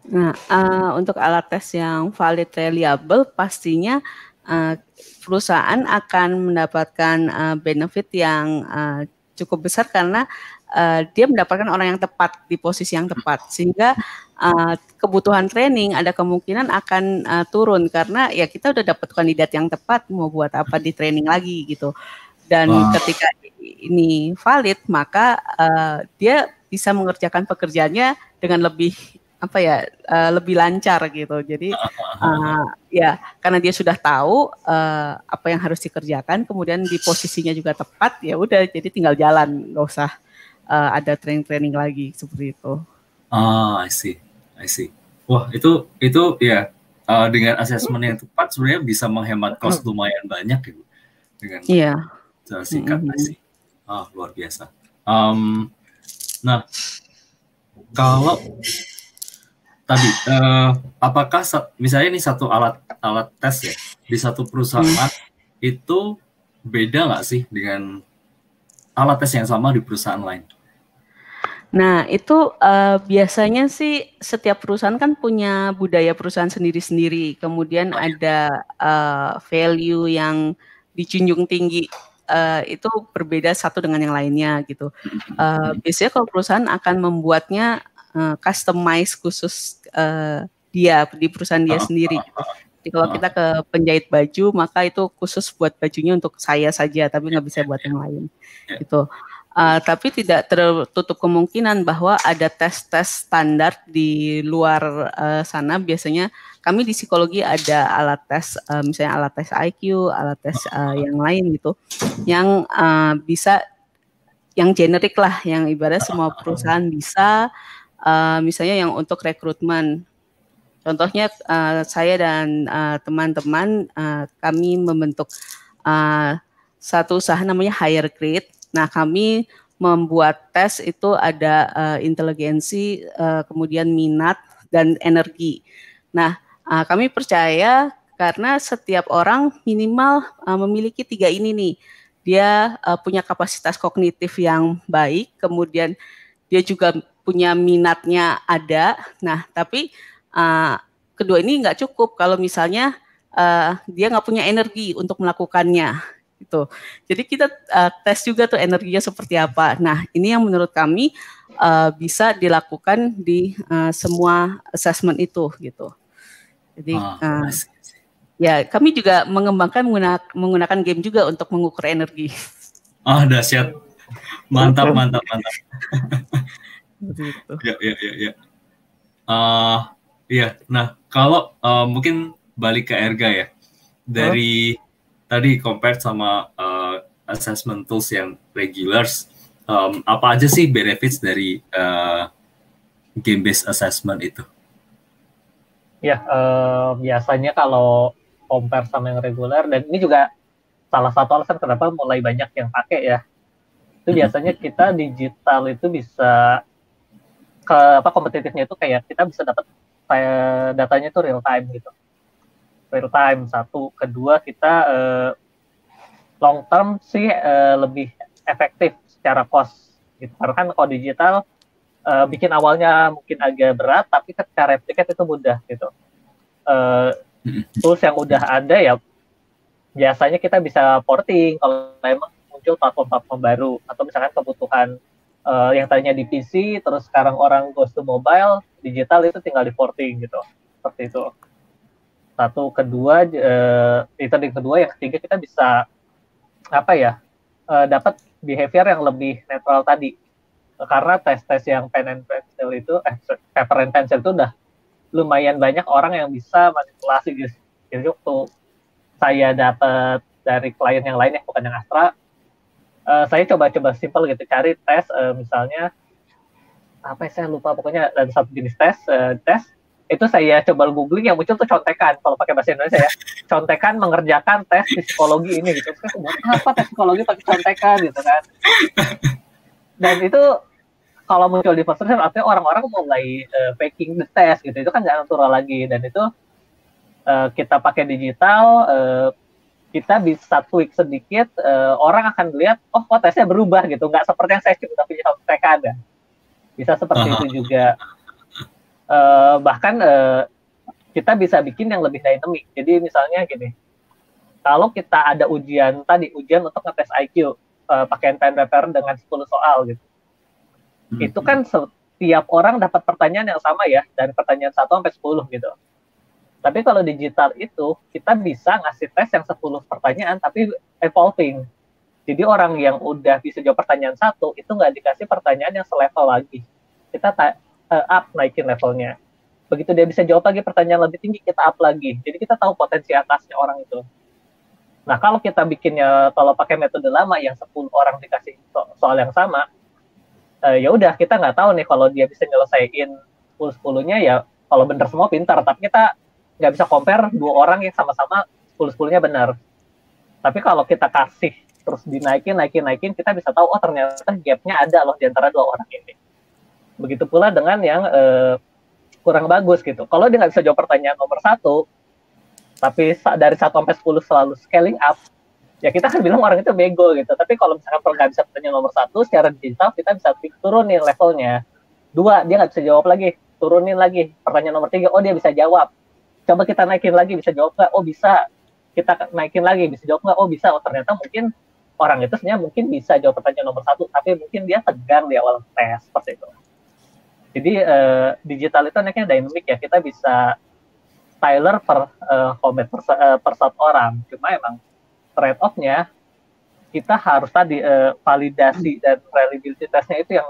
Nah, uh, untuk alat tes yang valid reliable pastinya uh, perusahaan akan mendapatkan uh, benefit yang uh, cukup besar karena uh, dia mendapatkan orang yang tepat di posisi yang tepat sehingga uh, kebutuhan training ada kemungkinan akan uh, turun karena ya kita udah dapat kandidat yang tepat mau buat apa di training lagi gitu dan wow. ketika ini valid maka uh, dia bisa mengerjakan pekerjaannya dengan lebih apa ya uh, lebih lancar gitu. Jadi uh, ya karena dia sudah tahu uh, apa yang harus dikerjakan, kemudian di posisinya juga tepat, ya udah jadi tinggal jalan, nggak usah uh, ada training-training lagi seperti itu. Ah, I see, I see. Wah itu itu ya uh, dengan asesmen yang tepat sebenarnya bisa menghemat cost lumayan banyak gitu dengan yeah. Singkat mm -hmm. sih. Ah luar biasa. Um, nah kalau tadi uh, apakah misalnya ini satu alat alat tes ya di satu perusahaan hmm. itu beda nggak sih dengan alat tes yang sama di perusahaan lain? Nah itu uh, biasanya sih setiap perusahaan kan punya budaya perusahaan sendiri-sendiri, kemudian oh, iya. ada uh, value yang dijunjung tinggi uh, itu berbeda satu dengan yang lainnya gitu. Uh, biasanya kalau perusahaan akan membuatnya uh, customize khusus uh, dia di perusahaan dia oh, sendiri. Gitu. Jadi kalau kita ke penjahit baju, maka itu khusus buat bajunya untuk saya saja, tapi nggak bisa buat yang lain. Yeah. Gitu. Uh, tapi tidak tertutup kemungkinan bahwa ada tes-tes standar di luar uh, sana. Biasanya kami di psikologi ada alat tes, uh, misalnya alat tes IQ, alat tes uh, yang lain gitu, yang uh, bisa yang generik lah, yang ibarat semua perusahaan bisa uh, misalnya yang untuk rekrutmen. Contohnya uh, saya dan teman-teman uh, kami membentuk uh, satu usaha namanya Higher Grade. Nah, kami membuat tes itu ada uh, inteligensi, uh, kemudian minat dan energi. Nah, uh, kami percaya karena setiap orang minimal uh, memiliki tiga ini nih. Dia uh, punya kapasitas kognitif yang baik, kemudian dia juga punya minatnya ada. Nah, tapi uh, kedua ini nggak cukup kalau misalnya uh, dia nggak punya energi untuk melakukannya gitu. Jadi kita uh, tes juga tuh energinya seperti apa. Nah, ini yang menurut kami uh, bisa dilakukan di uh, semua assessment itu gitu. Jadi uh, ya kami juga mengembangkan menggunakan, menggunakan game juga untuk mengukur energi. Ah, oh, dahsyat. Mantap, mantap, mantap. Ya, ya, ya, ya. Uh, iya, nah kalau uh, mungkin balik ke Erga ya, dari huh? tadi compare sama uh, assessment tools yang regulars, um, apa aja sih benefits dari uh, game based assessment itu? Ya, uh, biasanya kalau compare sama yang reguler dan ini juga salah satu alasan kenapa mulai banyak yang pakai ya. Itu biasanya kita digital itu bisa ke apa kompetitifnya itu kayak kita bisa dapat kayak datanya itu real time gitu. Real time satu. Kedua kita uh, long term sih uh, lebih efektif secara cost gitu. Karena kan kalau digital uh, bikin awalnya mungkin agak berat tapi ketika replicate itu mudah gitu. Uh, tools yang udah ada ya biasanya kita bisa porting kalau memang muncul platform-platform baru. Atau misalkan kebutuhan uh, yang tadinya di PC terus sekarang orang goes to mobile digital itu tinggal di porting gitu. Seperti itu. Satu kedua uh, itu yang kedua yang ketiga kita bisa apa ya uh, dapat behavior yang lebih netral tadi karena tes-tes yang pen and pencil itu eh paper and pencil itu udah lumayan banyak orang yang bisa manipulasi gitu jadi waktu saya dapat dari klien yang lain ya bukan yang Astra. Uh, saya coba-coba simple gitu cari tes uh, misalnya apa ya saya lupa pokoknya ada satu jenis tes uh, tes. Itu saya coba googling yang muncul tuh contekan kalau pakai bahasa Indonesia ya. Contekan mengerjakan tes psikologi ini gitu. Terus buat apa tes psikologi pakai contekan gitu kan? Dan itu kalau muncul di first person artinya orang-orang mulai uh, faking the test gitu itu kan nggak natural lagi dan itu uh, kita pakai digital uh, kita bisa tweak sedikit, uh, orang akan melihat, oh kok tesnya berubah gitu, nggak seperti yang saya sudah punya TK ada. Bisa seperti itu juga. Uh, bahkan uh, kita bisa bikin yang lebih dynamic. Jadi misalnya gini, kalau kita ada ujian tadi, ujian untuk ngetes IQ, uh, pakai paper dengan 10 soal gitu. Hmm. Itu kan setiap orang dapat pertanyaan yang sama ya, dari pertanyaan 1 sampai 10 gitu tapi kalau digital itu kita bisa ngasih tes yang 10 pertanyaan tapi evolving. Jadi orang yang udah bisa jawab pertanyaan satu itu nggak dikasih pertanyaan yang selevel lagi. Kita uh, up naikin levelnya. begitu dia bisa jawab lagi pertanyaan lebih tinggi kita up lagi jadi kita tahu potensi atasnya orang itu nah kalau kita bikinnya kalau pakai metode lama yang 10 orang dikasih so soal yang sama uh, ya udah kita nggak tahu nih kalau dia bisa nyelesain 10 10-nya ya kalau bener semua pintar. Tapi kita nggak bisa compare dua orang yang sama-sama 10 10-nya benar. Tapi kalau kita kasih terus dinaikin naikin naikin kita bisa tahu oh ternyata gapnya ada loh di antara dua orang ini. Begitu pula dengan yang uh, kurang bagus gitu. Kalau dia nggak bisa jawab pertanyaan nomor satu, tapi dari satu sampai sepuluh selalu scaling up, ya kita kan bilang orang itu bego gitu. Tapi kalau misalkan nggak bisa pertanyaan nomor satu, secara digital kita bisa turunin levelnya. Dua, dia nggak bisa jawab lagi, turunin lagi. Pertanyaan nomor tiga, oh dia bisa jawab. Coba kita naikin lagi, bisa jawab nggak? Oh bisa. Kita naikin lagi, bisa jawab nggak? Oh bisa. Oh ternyata mungkin orang itu sebenarnya mungkin bisa jawab pertanyaan nomor satu, tapi mungkin dia tegang di awal tes seperti itu. Jadi uh, digital itu anaknya dynamic ya, kita bisa styler per uh, per, uh, per satu orang. Cuma emang trade off-nya kita harus tadi uh, validasi dan reliability testnya itu yang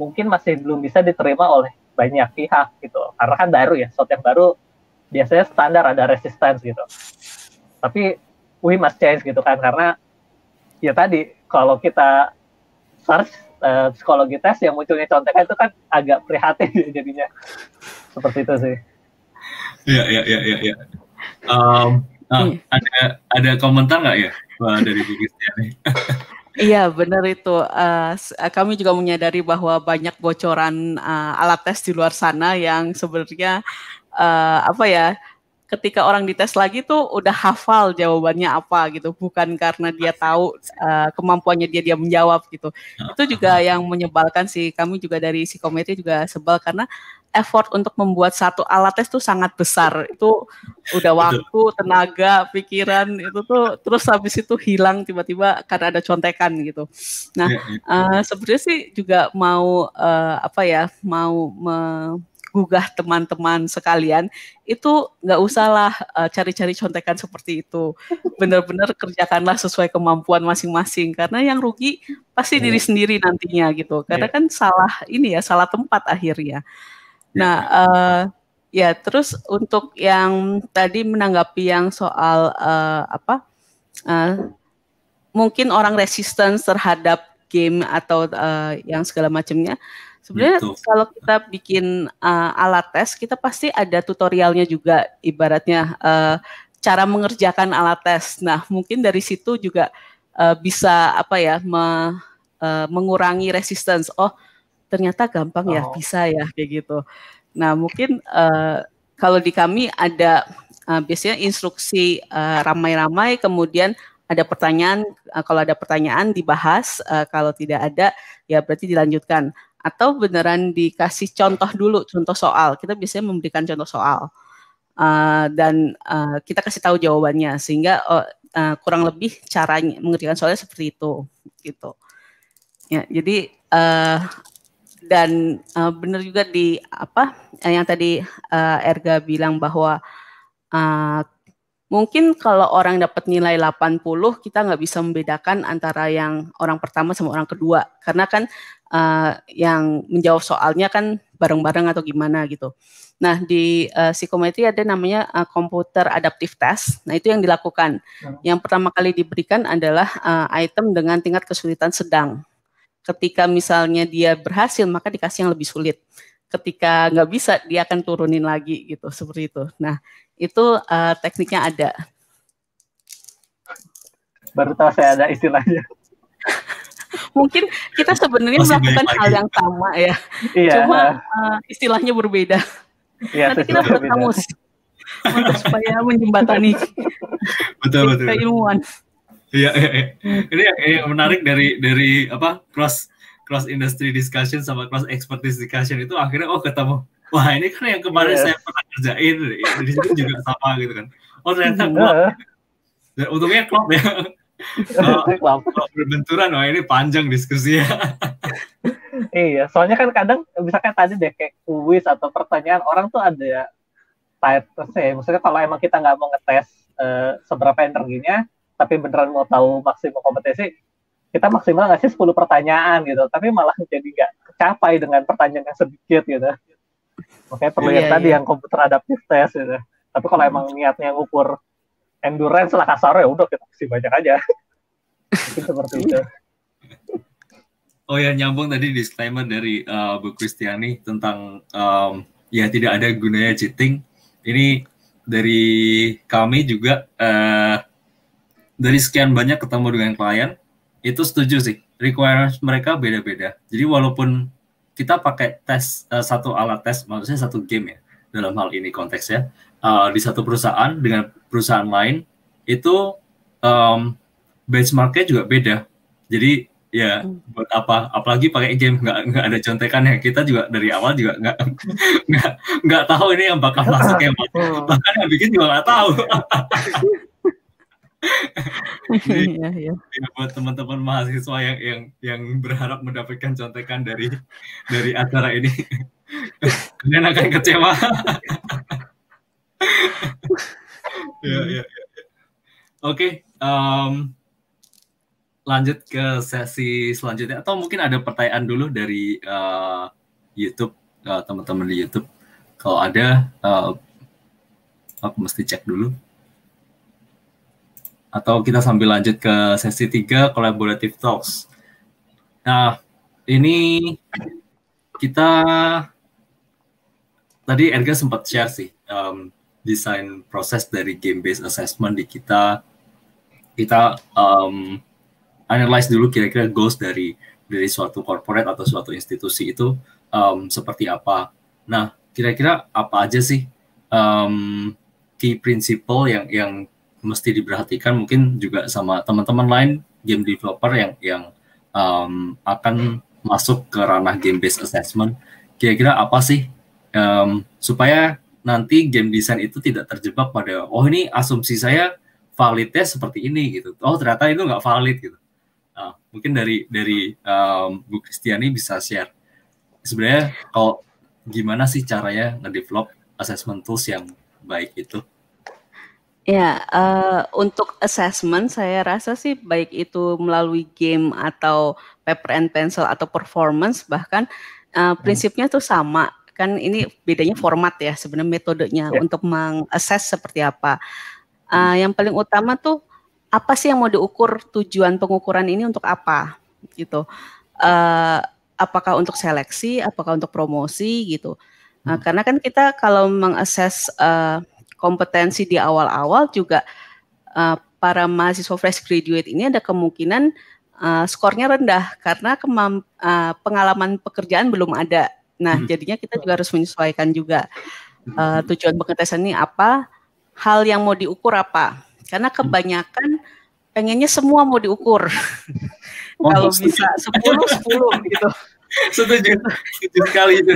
mungkin masih belum bisa diterima oleh banyak pihak gitu. Karena kan baru ya, sesuatu yang baru biasanya standar ada resistance gitu. Tapi we must change gitu kan karena ya tadi kalau kita search uh, psikologi tes yang munculnya contekan itu kan agak prihatin jadinya seperti itu sih. Iya iya iya iya. Ya. Um, nah, ada ada komentar nggak ya dari Bigisnya nih? Iya benar itu. Uh, kami juga menyadari bahwa banyak bocoran uh, alat tes di luar sana yang sebenarnya uh, apa ya ketika orang dites lagi tuh udah hafal jawabannya apa gitu. Bukan karena dia tahu uh, kemampuannya dia dia menjawab gitu. Itu juga yang menyebalkan sih. Kami juga dari psikometri juga sebel karena effort untuk membuat satu alat tes tuh sangat besar. Itu udah waktu tenaga pikiran itu tuh terus habis itu hilang tiba-tiba karena ada contekan gitu. Nah uh, sebenarnya sih juga mau uh, apa ya mau me gugah teman-teman sekalian itu nggak usahlah uh, cari-cari contekan seperti itu. Benar-benar kerjakanlah sesuai kemampuan masing-masing karena yang rugi pasti diri sendiri nantinya gitu. Karena yeah. kan salah ini ya salah tempat akhirnya. Nah uh, ya terus untuk yang tadi menanggapi yang soal uh, apa uh, mungkin orang resistance terhadap game atau uh, yang segala macamnya Sebenarnya kalau kita bikin uh, alat tes, kita pasti ada tutorialnya juga, ibaratnya uh, cara mengerjakan alat tes. Nah, mungkin dari situ juga uh, bisa apa ya, me, uh, mengurangi resistance. Oh, ternyata gampang ya, oh. bisa ya kayak gitu. Nah, mungkin uh, kalau di kami ada uh, biasanya instruksi ramai-ramai, uh, kemudian ada pertanyaan, uh, kalau ada pertanyaan dibahas, uh, kalau tidak ada ya berarti dilanjutkan atau beneran dikasih contoh dulu contoh soal kita biasanya memberikan contoh soal uh, dan uh, kita kasih tahu jawabannya sehingga uh, uh, kurang lebih caranya mengerjakan soalnya seperti itu gitu ya jadi uh, dan uh, benar juga di apa yang tadi uh, Erga bilang bahwa uh, mungkin kalau orang dapat nilai 80 kita nggak bisa membedakan antara yang orang pertama sama orang kedua karena kan uh, yang menjawab soalnya kan bareng-bareng atau gimana gitu. Nah di uh, psikometri ada namanya uh, komputer adaptive test. Nah itu yang dilakukan. Hmm. Yang pertama kali diberikan adalah uh, item dengan tingkat kesulitan sedang. Ketika misalnya dia berhasil maka dikasih yang lebih sulit. Ketika nggak bisa dia akan turunin lagi gitu seperti itu. Nah itu uh, tekniknya ada. Baru tahu saya ada istilahnya. mungkin kita sebenarnya melakukan hal yang sama ya. Iya. Cuma uh, istilahnya berbeda. Iya, Nanti kita buat kamus untuk supaya menjembatani betul betul keilmuan. Iya, iya, iya. Ini yang, yang menarik dari dari apa cross cross industry discussion sama cross expertise discussion itu akhirnya oh ketemu wah ini kan yang kemarin yeah. saya pernah kerjain di sini juga sama gitu kan oh ternyata klop dan untungnya klop ya kalau, berbenturan wah ini panjang diskusinya. iya, soalnya kan kadang misalkan tadi deh kayak kuis atau pertanyaan orang tuh ada typesnya ya. Maksudnya kalau emang kita nggak mau ngetes uh, seberapa energinya, tapi beneran mau tahu maksimum kompetensi, kita maksimal nggak sih 10 pertanyaan gitu. Tapi malah jadi nggak kecapai dengan pertanyaan yang sedikit gitu. Makanya perlu Iya, yang tadi iya. yang komputer adaptive test gitu. Tapi kalau emang niatnya ngukur endurance lah kasar ya udah kita kasih banyak aja. Mungkin seperti itu. Oh ya nyambung tadi disclaimer dari uh, Bu Kristiani tentang um, ya tidak ada gunanya cheating. Ini dari kami juga uh, dari sekian banyak ketemu dengan klien itu setuju sih requirements mereka beda-beda. Jadi walaupun kita pakai tes uh, satu alat tes, maksudnya satu game ya dalam hal ini konteksnya uh, di satu perusahaan dengan perusahaan lain itu um, benchmarknya juga beda. Jadi ya buat apa? Apalagi pakai game nggak nggak ada contekannya. Kita juga dari awal juga nggak nggak nggak tahu ini yang bakal masuk yang. Hmm. Bahkan yang bikin juga nggak tahu. Jadi- iya. ya, buat teman-teman mahasiswa yang yang yang berharap mendapatkan contekan dari dari acara ini kalian akan kecewa ya, ya, ya. oke em, lanjut ke sesi selanjutnya atau mungkin ada pertanyaan dulu dari eh, YouTube eh, teman-teman di YouTube kalau ada eh, aku mesti cek dulu atau kita sambil lanjut ke sesi 3 collaborative talks. Nah, ini kita tadi Erga sempat share sih um, desain proses dari game based assessment di kita kita um, analyze dulu kira-kira goals dari dari suatu corporate atau suatu institusi itu um, seperti apa. Nah, kira-kira apa aja sih um, key principle yang yang mesti diperhatikan mungkin juga sama teman-teman lain game developer yang yang um, akan masuk ke ranah game based assessment. Kira-kira apa sih um, supaya nanti game design itu tidak terjebak pada oh ini asumsi saya validnya seperti ini gitu. Oh ternyata itu nggak valid gitu. Nah, mungkin dari dari um, Bu Kristiani bisa share sebenarnya kalau gimana sih caranya ngedevelop assessment tools yang baik itu? Ya, eh, untuk assessment saya rasa sih baik itu melalui game atau paper and pencil atau performance bahkan eh, prinsipnya tuh sama. Kan ini bedanya format ya sebenarnya metodenya Ya. untuk mengassess seperti apa. Eh, yang paling utama tuh apa sih yang mau diukur tujuan pengukuran ini untuk apa gitu. Eh, apakah untuk seleksi, apakah untuk promosi gitu. Nah, karena kan kita kalau mengakses eh, kompetensi di awal-awal juga uh, para mahasiswa fresh graduate ini ada kemungkinan uh, skornya rendah karena uh, pengalaman pekerjaan belum ada. Nah, Hmm. jadinya kita juga harus menyesuaikan juga uh, tujuan pengetesan ini apa, hal yang mau diukur apa. Karena kebanyakan pengennya semua mau diukur. Oh, Kalau bisa 10 10 gitu. Setuju, setuju sekali itu.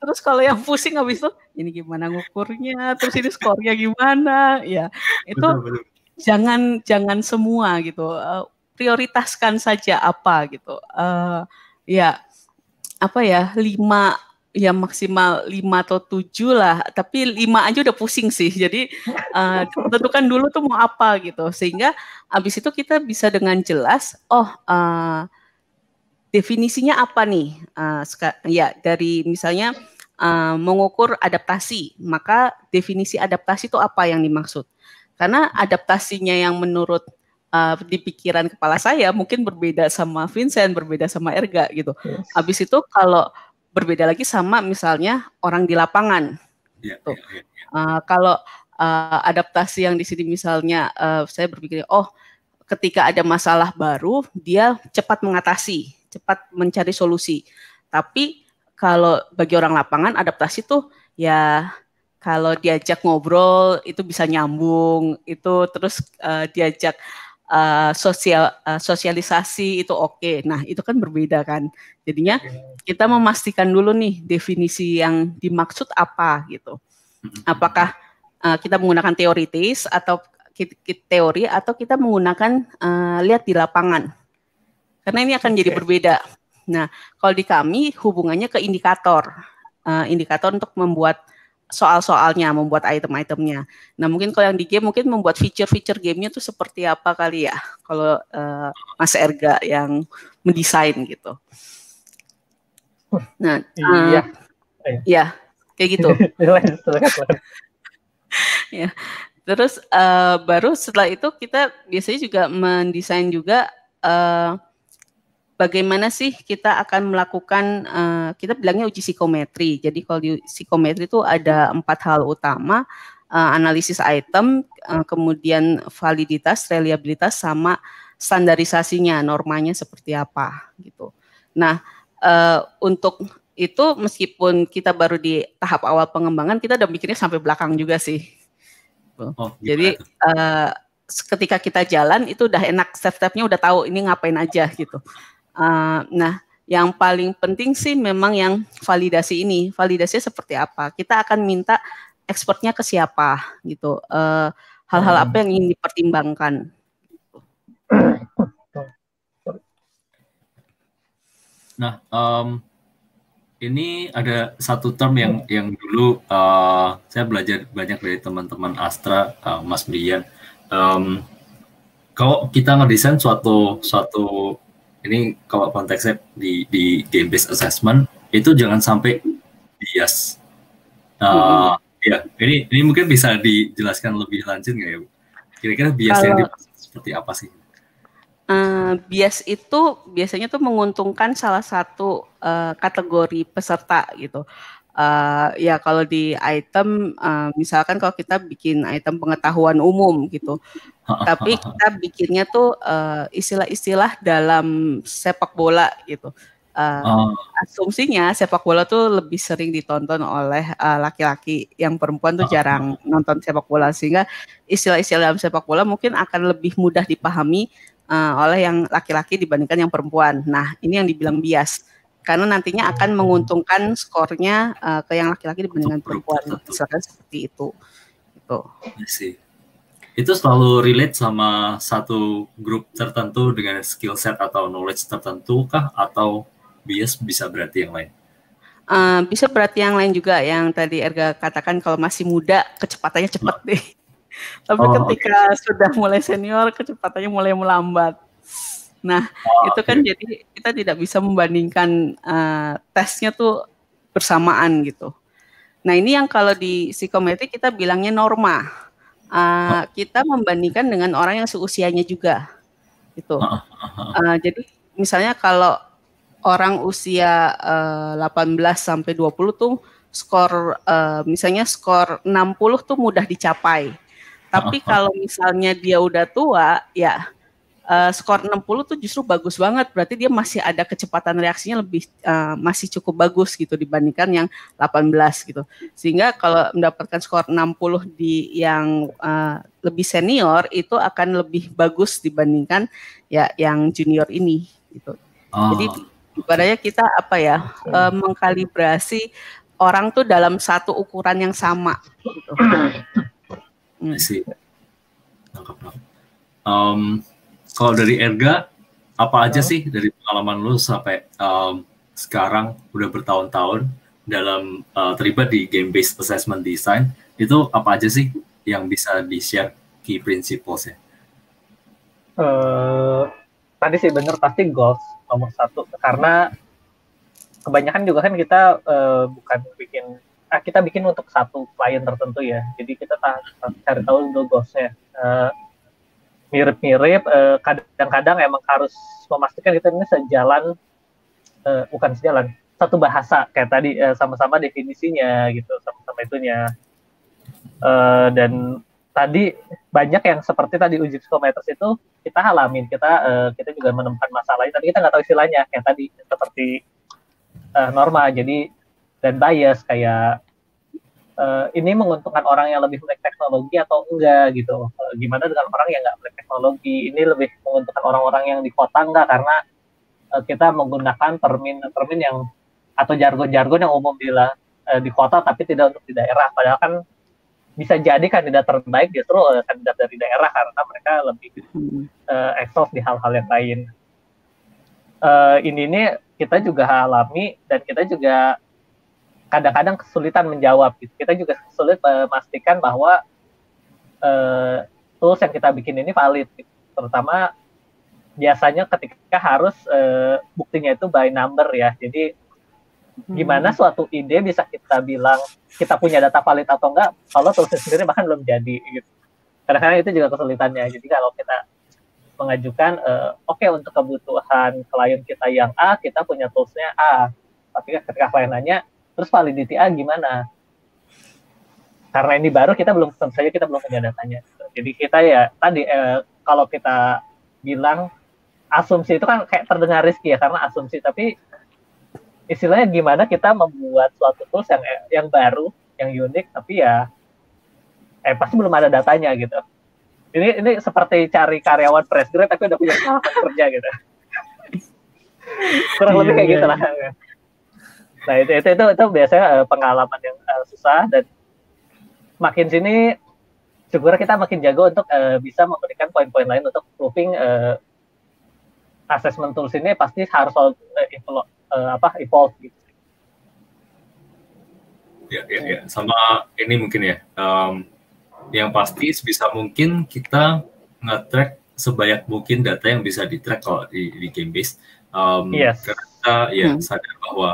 Terus kalau yang pusing habis itu ini gimana ngukurnya, terus ini skornya gimana, ya itu Betul, betul. jangan jangan semua gitu. Eh, prioritaskan saja apa gitu. Eh, ya apa ya lima ya maksimal lima atau tujuh lah. Tapi lima aja udah pusing sih. Jadi eh, tentukan dulu tuh mau apa gitu. Sehingga abis itu kita bisa dengan jelas oh eh, definisinya apa nih seka- ya dari misalnya eh, mengukur adaptasi maka definisi adaptasi itu apa yang dimaksud karena adaptasinya yang menurut uh, di pikiran kepala saya mungkin berbeda sama Vincent, berbeda sama Erga gitu. Yes. Habis itu kalau berbeda lagi sama misalnya orang di lapangan. Ya, Tuh. ya, ya. Uh, kalau uh, adaptasi yang di sini misalnya uh, saya berpikir oh ketika ada masalah baru dia cepat mengatasi, cepat mencari solusi. Tapi kalau bagi orang lapangan adaptasi tuh ya kalau diajak ngobrol itu bisa nyambung, itu terus uh, diajak uh, sosial uh, sosialisasi itu oke. Nah, itu kan berbeda kan. Jadinya kita memastikan dulu nih definisi yang dimaksud apa gitu. Apakah uh, kita menggunakan teoritis atau teori atau kita menggunakan uh, lihat di lapangan. Karena ini akan jadi Oke. berbeda. Nah, kalau di kami hubungannya ke indikator. Uh, indikator untuk membuat soal-soalnya, membuat item-itemnya. Nah, mungkin kalau yang di game mungkin membuat feature-feature gamenya tuh seperti apa kali ya? Kalau uh, Mas Erga yang mendesain gitu. Nah, uh, Iya. Iya, kayak gitu. ya. Terus uh, baru setelah itu kita biasanya juga mendesain juga uh, bagaimana sih kita akan melakukan uh, kita bilangnya uji psikometri. Jadi kalau di psikometri itu ada empat hal utama uh, analisis item, uh, kemudian validitas, reliabilitas, sama standarisasinya, normanya seperti apa gitu. Nah uh, untuk itu meskipun kita baru di tahap awal pengembangan, kita udah mikirnya sampai belakang juga sih. Oh, Jadi uh, ketika kita jalan itu udah enak step-stepnya udah tahu ini ngapain aja gitu. Uh, nah, yang paling penting sih memang yang validasi ini. Validasinya seperti apa? Kita akan minta expertnya ke siapa gitu. eh, hal-hal hmm. apa yang ingin dipertimbangkan. Nah, um, ini ada satu term yang yang dulu uh, saya belajar banyak dari teman-teman Astra, uh, Mas Brian. Um, kalau kita ngedesain suatu suatu ini kalau konteksnya di di game based assessment itu jangan sampai bias. Uh, hmm. Ya, ini ini mungkin bisa dijelaskan lebih lanjut nggak ya, Bu? Kira-kira bias kalau, yang seperti apa sih? Uh, bias itu biasanya tuh menguntungkan salah satu uh, kategori peserta gitu. Uh, ya kalau di item, uh, misalkan kalau kita bikin item pengetahuan umum gitu, tapi kita bikinnya tuh istilah-istilah uh, dalam sepak bola gitu. Uh, oh. Asumsinya sepak bola tuh lebih sering ditonton oleh laki-laki, uh, yang perempuan tuh jarang nonton sepak bola sehingga istilah-istilah dalam sepak bola mungkin akan lebih mudah dipahami uh, oleh yang laki-laki dibandingkan yang perempuan. Nah, ini yang dibilang bias. Karena nantinya akan menguntungkan skornya uh, ke yang laki-laki dibandingkan perempuan. Misalkan seperti itu. Itu. Itu selalu relate sama satu grup tertentu dengan skill set atau knowledge tertentu kah? Atau bias bisa berarti yang lain? Uh, bisa berarti yang lain juga yang tadi Erga katakan kalau masih muda kecepatannya cepat nah. deh tapi oh, ketika okay. sudah mulai senior, kecepatannya mulai melambat. Nah, oh, itu kan okay. jadi kita tidak bisa membandingkan uh, tesnya tuh bersamaan gitu. Nah, ini yang kalau di psikometri kita bilangnya norma. Uh, kita membandingkan dengan orang yang seusianya juga. Gitu. Uh, jadi misalnya kalau orang usia uh, 18 sampai 20 tuh skor uh, misalnya skor 60 tuh mudah dicapai. Tapi kalau misalnya dia udah tua, ya uh, skor 60 tuh justru bagus banget. Berarti dia masih ada kecepatan reaksinya lebih uh, masih cukup bagus gitu dibandingkan yang 18 gitu. Sehingga kalau mendapatkan skor 60 di yang uh, lebih senior itu akan lebih bagus dibandingkan ya yang junior ini gitu. Oh. Jadi ibaratnya kita apa ya uh, mengkalibrasi orang tuh dalam satu ukuran yang sama gitu. Hmm. sih. Um, kalau dari Erga apa aja sih dari pengalaman lu sampai um, sekarang udah bertahun-tahun dalam uh, terlibat di game based assessment design? Itu apa aja sih yang bisa di share key principles ya? Uh, tadi sih bener pasti goals nomor satu. Karena kebanyakan juga kan kita uh, bukan bikin kita bikin untuk satu klien tertentu ya. Jadi kita cari tahu dulu goalsnya. Uh, mirip-mirip, uh, kadang-kadang emang harus memastikan kita ini sejalan, uh, bukan sejalan, satu bahasa kayak tadi uh, sama-sama definisinya gitu, sama-sama itunya. Uh, dan tadi banyak yang seperti tadi uji psikometris itu kita halamin, kita uh, kita juga menemukan masalah, tapi kita nggak tahu istilahnya kayak tadi seperti uh, norma. Jadi dan bias kayak uh, ini menguntungkan orang yang lebih melek teknologi atau enggak gitu. Uh, gimana dengan orang yang nggak melek teknologi? Ini lebih menguntungkan orang-orang yang di kota enggak karena uh, kita menggunakan termin-termin yang atau jargon-jargon yang umum di, uh, di kota tapi tidak untuk di daerah. Padahal kan bisa jadi kandidat terbaik justru kandidat dari daerah karena mereka lebih uh, eksos di hal-hal yang lain. Uh, ini ini kita juga alami dan kita juga kadang-kadang kesulitan menjawab. Gitu. Kita juga sulit memastikan bahwa uh, tools yang kita bikin ini valid, gitu. terutama biasanya ketika harus uh, buktinya itu by number ya. Jadi gimana suatu ide bisa kita bilang kita punya data valid atau enggak kalau toolsnya sendiri bahkan belum jadi gitu. Kadang-kadang itu juga kesulitannya. Jadi kalau kita mengajukan, uh, oke okay, untuk kebutuhan klien kita yang A, kita punya toolsnya A. Tapi ketika klien nanya, terus validity A gimana? Karena ini baru, kita belum tentu saja kita belum punya datanya. Jadi kita ya tadi uh, kalau kita bilang asumsi itu kan kayak terdengar riski ya karena asumsi, tapi istilahnya gimana kita membuat suatu tools yang yang baru, yang unik, tapi ya eh pasti belum ada datanya gitu. Ini ini seperti cari karyawan fresh grade tapi udah punya pengalaman kerja gitu. Kurang lebih kayak iya, gitu lah. Nah itu itu itu, itu biasanya uh, pengalaman yang uh, susah dan makin sini syukur kita makin jago untuk uh, bisa memberikan poin-poin lain untuk proving uh, assessment tools ini pasti harus uh, uh, apa evolve gitu. Ya, ya, ya. Sama ini mungkin ya. Um, yang pasti sebisa mungkin kita nge-track sebanyak mungkin data yang bisa di-track kalau di, di game base. Um, yes. Karena kita ya hmm. sadar bahwa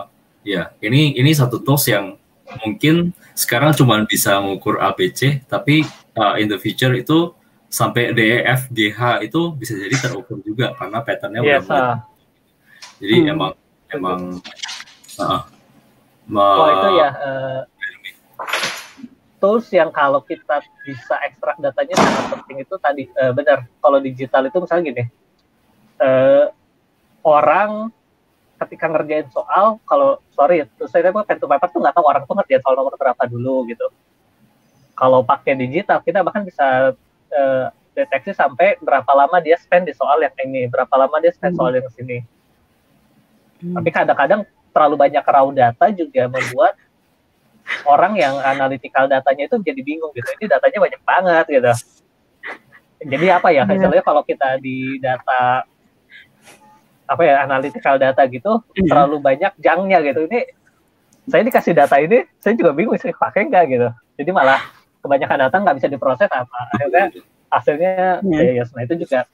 ya ini ini satu tools yang mungkin sekarang cuma bisa mengukur ABC, tapi uh, in the future itu sampai DEF, GH itu bisa jadi terukur juga karena patternnya yes, udah uh. Jadi hmm. emang emang uh, oh itu ya uh, tools yang kalau kita bisa ekstrak datanya sangat penting itu tadi uh, benar kalau digital itu misalnya gini uh, orang ketika ngerjain soal kalau sorry terus saya pen to paper tuh nggak tahu orang tuh ngerjain soal nomor berapa dulu gitu kalau pakai digital kita bahkan bisa uh, deteksi sampai berapa lama dia spend di soal yang ini berapa lama dia spend soal yang sini Hmm. Tapi kadang-kadang terlalu banyak raw data juga membuat orang yang analytical datanya itu jadi bingung gitu. Ini datanya banyak banget gitu. Jadi apa ya? Misalnya kalau kita di data apa ya analytical data gitu yeah. terlalu banyak jangnya gitu. Ini saya dikasih data ini, saya juga bingung sih pakai enggak gitu. Jadi malah kebanyakan data nggak bisa diproses apa. Akhirnya hasilnya yeah. ya, ya, nah itu juga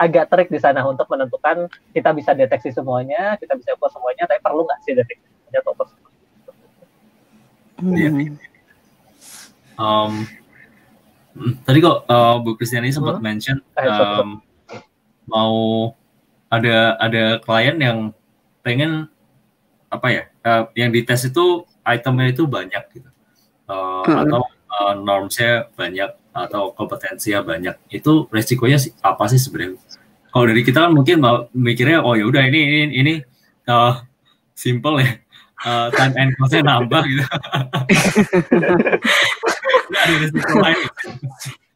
agak trik di sana untuk menentukan kita bisa deteksi semuanya, kita bisa ukur semuanya, tapi perlu nggak sih deteksi semuanya atau hmm. um, tadi kok uh, Bu Kristiani sempat hmm? mention um, mau ada ada klien yang pengen apa ya uh, yang dites itu itemnya itu banyak gitu. Uh, hmm. atau uh, normsnya banyak atau kompetensinya banyak. Itu resikonya apa sih sebenarnya? Kalau dari kita kan mungkin mikirnya oh ya udah ini ini ini uh, simple ya. Uh, time and cost-nya nambah gitu. Resiko lain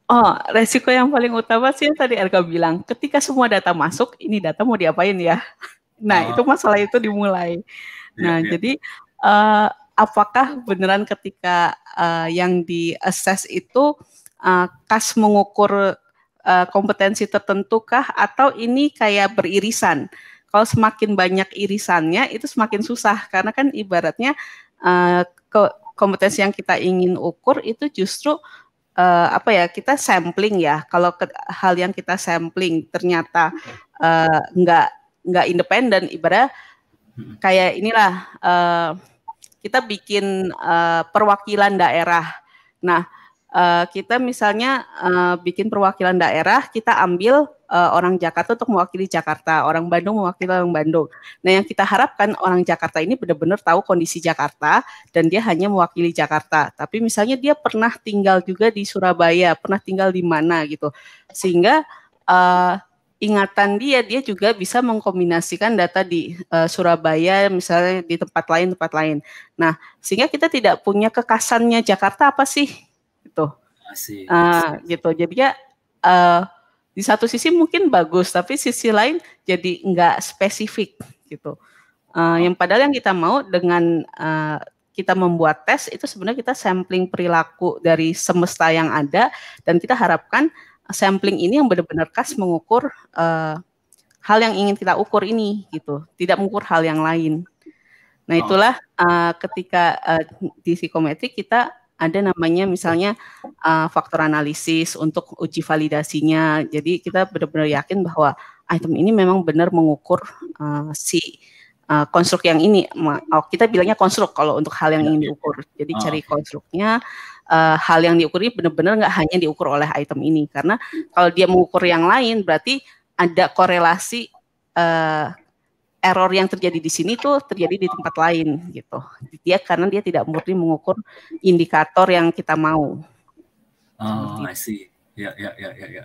Oh, resiko yang paling utama sih yang tadi Erga bilang, ketika semua data masuk, ini data mau diapain ya? Nah, oh. itu masalah itu dimulai. Iya, nah, yeah, jadi uh, apakah beneran ketika uh, yang di assess itu uh, kas mengukur uh, kompetensi tertentu kah atau ini kayak beririsan? Kalau semakin banyak irisannya itu semakin susah karena kan ibaratnya uh, ke kompetensi yang kita ingin ukur itu justru uh, apa ya kita sampling ya. Kalau ke, hal yang kita sampling ternyata uh, nggak nggak independen ibarat kayak inilah uh, kita bikin uh, perwakilan daerah. Nah, uh, kita misalnya uh, bikin perwakilan daerah, kita ambil uh, orang Jakarta untuk mewakili Jakarta, orang Bandung mewakili orang Bandung. Nah, yang kita harapkan orang Jakarta ini benar-benar tahu kondisi Jakarta dan dia hanya mewakili Jakarta. Tapi misalnya dia pernah tinggal juga di Surabaya, pernah tinggal di mana gitu, sehingga uh, ingatan dia dia juga bisa mengkombinasikan data di uh, Surabaya misalnya di tempat lain tempat lain. Nah, sehingga kita tidak punya kekasannya Jakarta apa sih gitu. Asik, uh, gitu. Jadinya uh, di satu sisi mungkin bagus, tapi sisi lain jadi nggak spesifik gitu. Uh, yang padahal yang kita mau dengan uh, kita membuat tes itu sebenarnya kita sampling perilaku dari semesta yang ada dan kita harapkan sampling ini yang benar-benar khas mengukur uh, hal yang ingin kita ukur ini gitu, tidak mengukur hal yang lain. Nah itulah uh, ketika uh, di psikometrik kita ada namanya misalnya uh, faktor analisis untuk uji validasinya. Jadi kita benar-benar yakin bahwa item ini memang benar mengukur uh, si uh, konstruk yang ini. Oh, kita bilangnya konstruk kalau untuk hal yang Ya, ingin ya. diukur. Jadi Oh, cari konstruknya uh, hal yang diukur ini benar-benar nggak hanya diukur oleh item ini karena kalau dia mengukur yang lain berarti ada korelasi uh, error yang terjadi di sini tuh terjadi di tempat lain gitu. Dia karena dia tidak murni mengukur indikator yang kita mau. Oh, I see. Ya, ya, ya, ya, ya.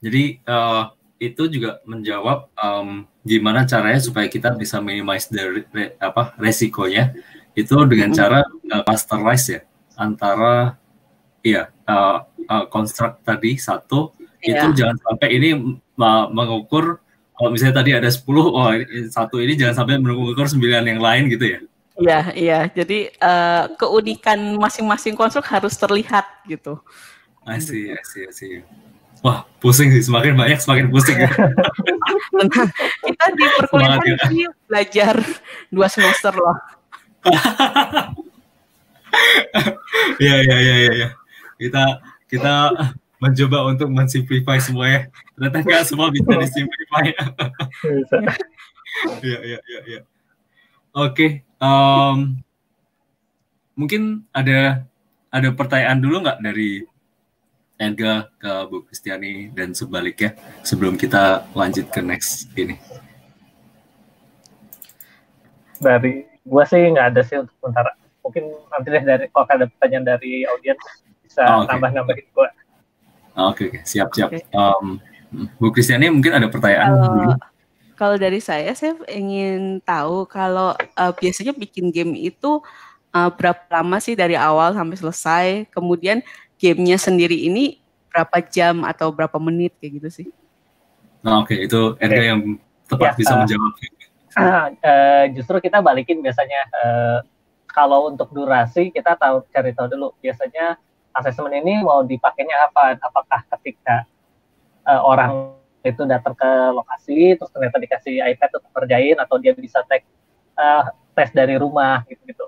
Jadi eh, itu juga menjawab em, gimana caranya supaya kita bisa minimize the re- apa resikonya itu dengan Mhm. cara eh, pasteurize ya antara iya eh, eh, construct tadi satu itu Iya. jangan sampai ini mengukur kalau misalnya tadi ada 10 oh satu ini jangan sampai mengukur 9 yang lain gitu ya. Iya, iya. Jadi eh, keunikan masing-masing konstruk harus terlihat gitu. See, I see. Wah, pusing sih. Semakin banyak, semakin pusing. kita di perkuliahan ya. belajar dua semester loh. Iya, iya, iya, iya. Ya. Kita kita mencoba untuk mensimplify semuanya. Ternyata nggak semua bisa disimplify. Iya, iya, iya, iya. Oke, mungkin ada ada pertanyaan dulu nggak dari Edga ke Bu Kristiani dan sebaliknya sebelum kita lanjut ke next ini. Dari gua sih nggak ada sih untuk sementara. Mungkin nanti deh dari kalau ada pertanyaan dari audiens bisa Oh, oke. nambah-nambahin gua. Oke, oke, siap, siap. Oke. Em, Bu Kristiani mungkin ada pertanyaan. Kalau kalau dari saya, saya ingin tahu kalau eh, biasanya bikin game itu eh, berapa lama sih dari awal sampai selesai? Kemudian gamenya sendiri ini berapa jam atau berapa menit kayak gitu sih? Nah, oke, itu Edga Oke. yang tepat Ya, bisa eh, menjawab. Eh, justru kita balikin biasanya eh, kalau untuk durasi kita tahu cari tahu dulu biasanya asesmen ini mau dipakainya apa? Apakah ketika eh, orang itu datang ke lokasi terus ternyata dikasih iPad untuk kerjain atau dia bisa take eh, tes dari rumah gitu gitu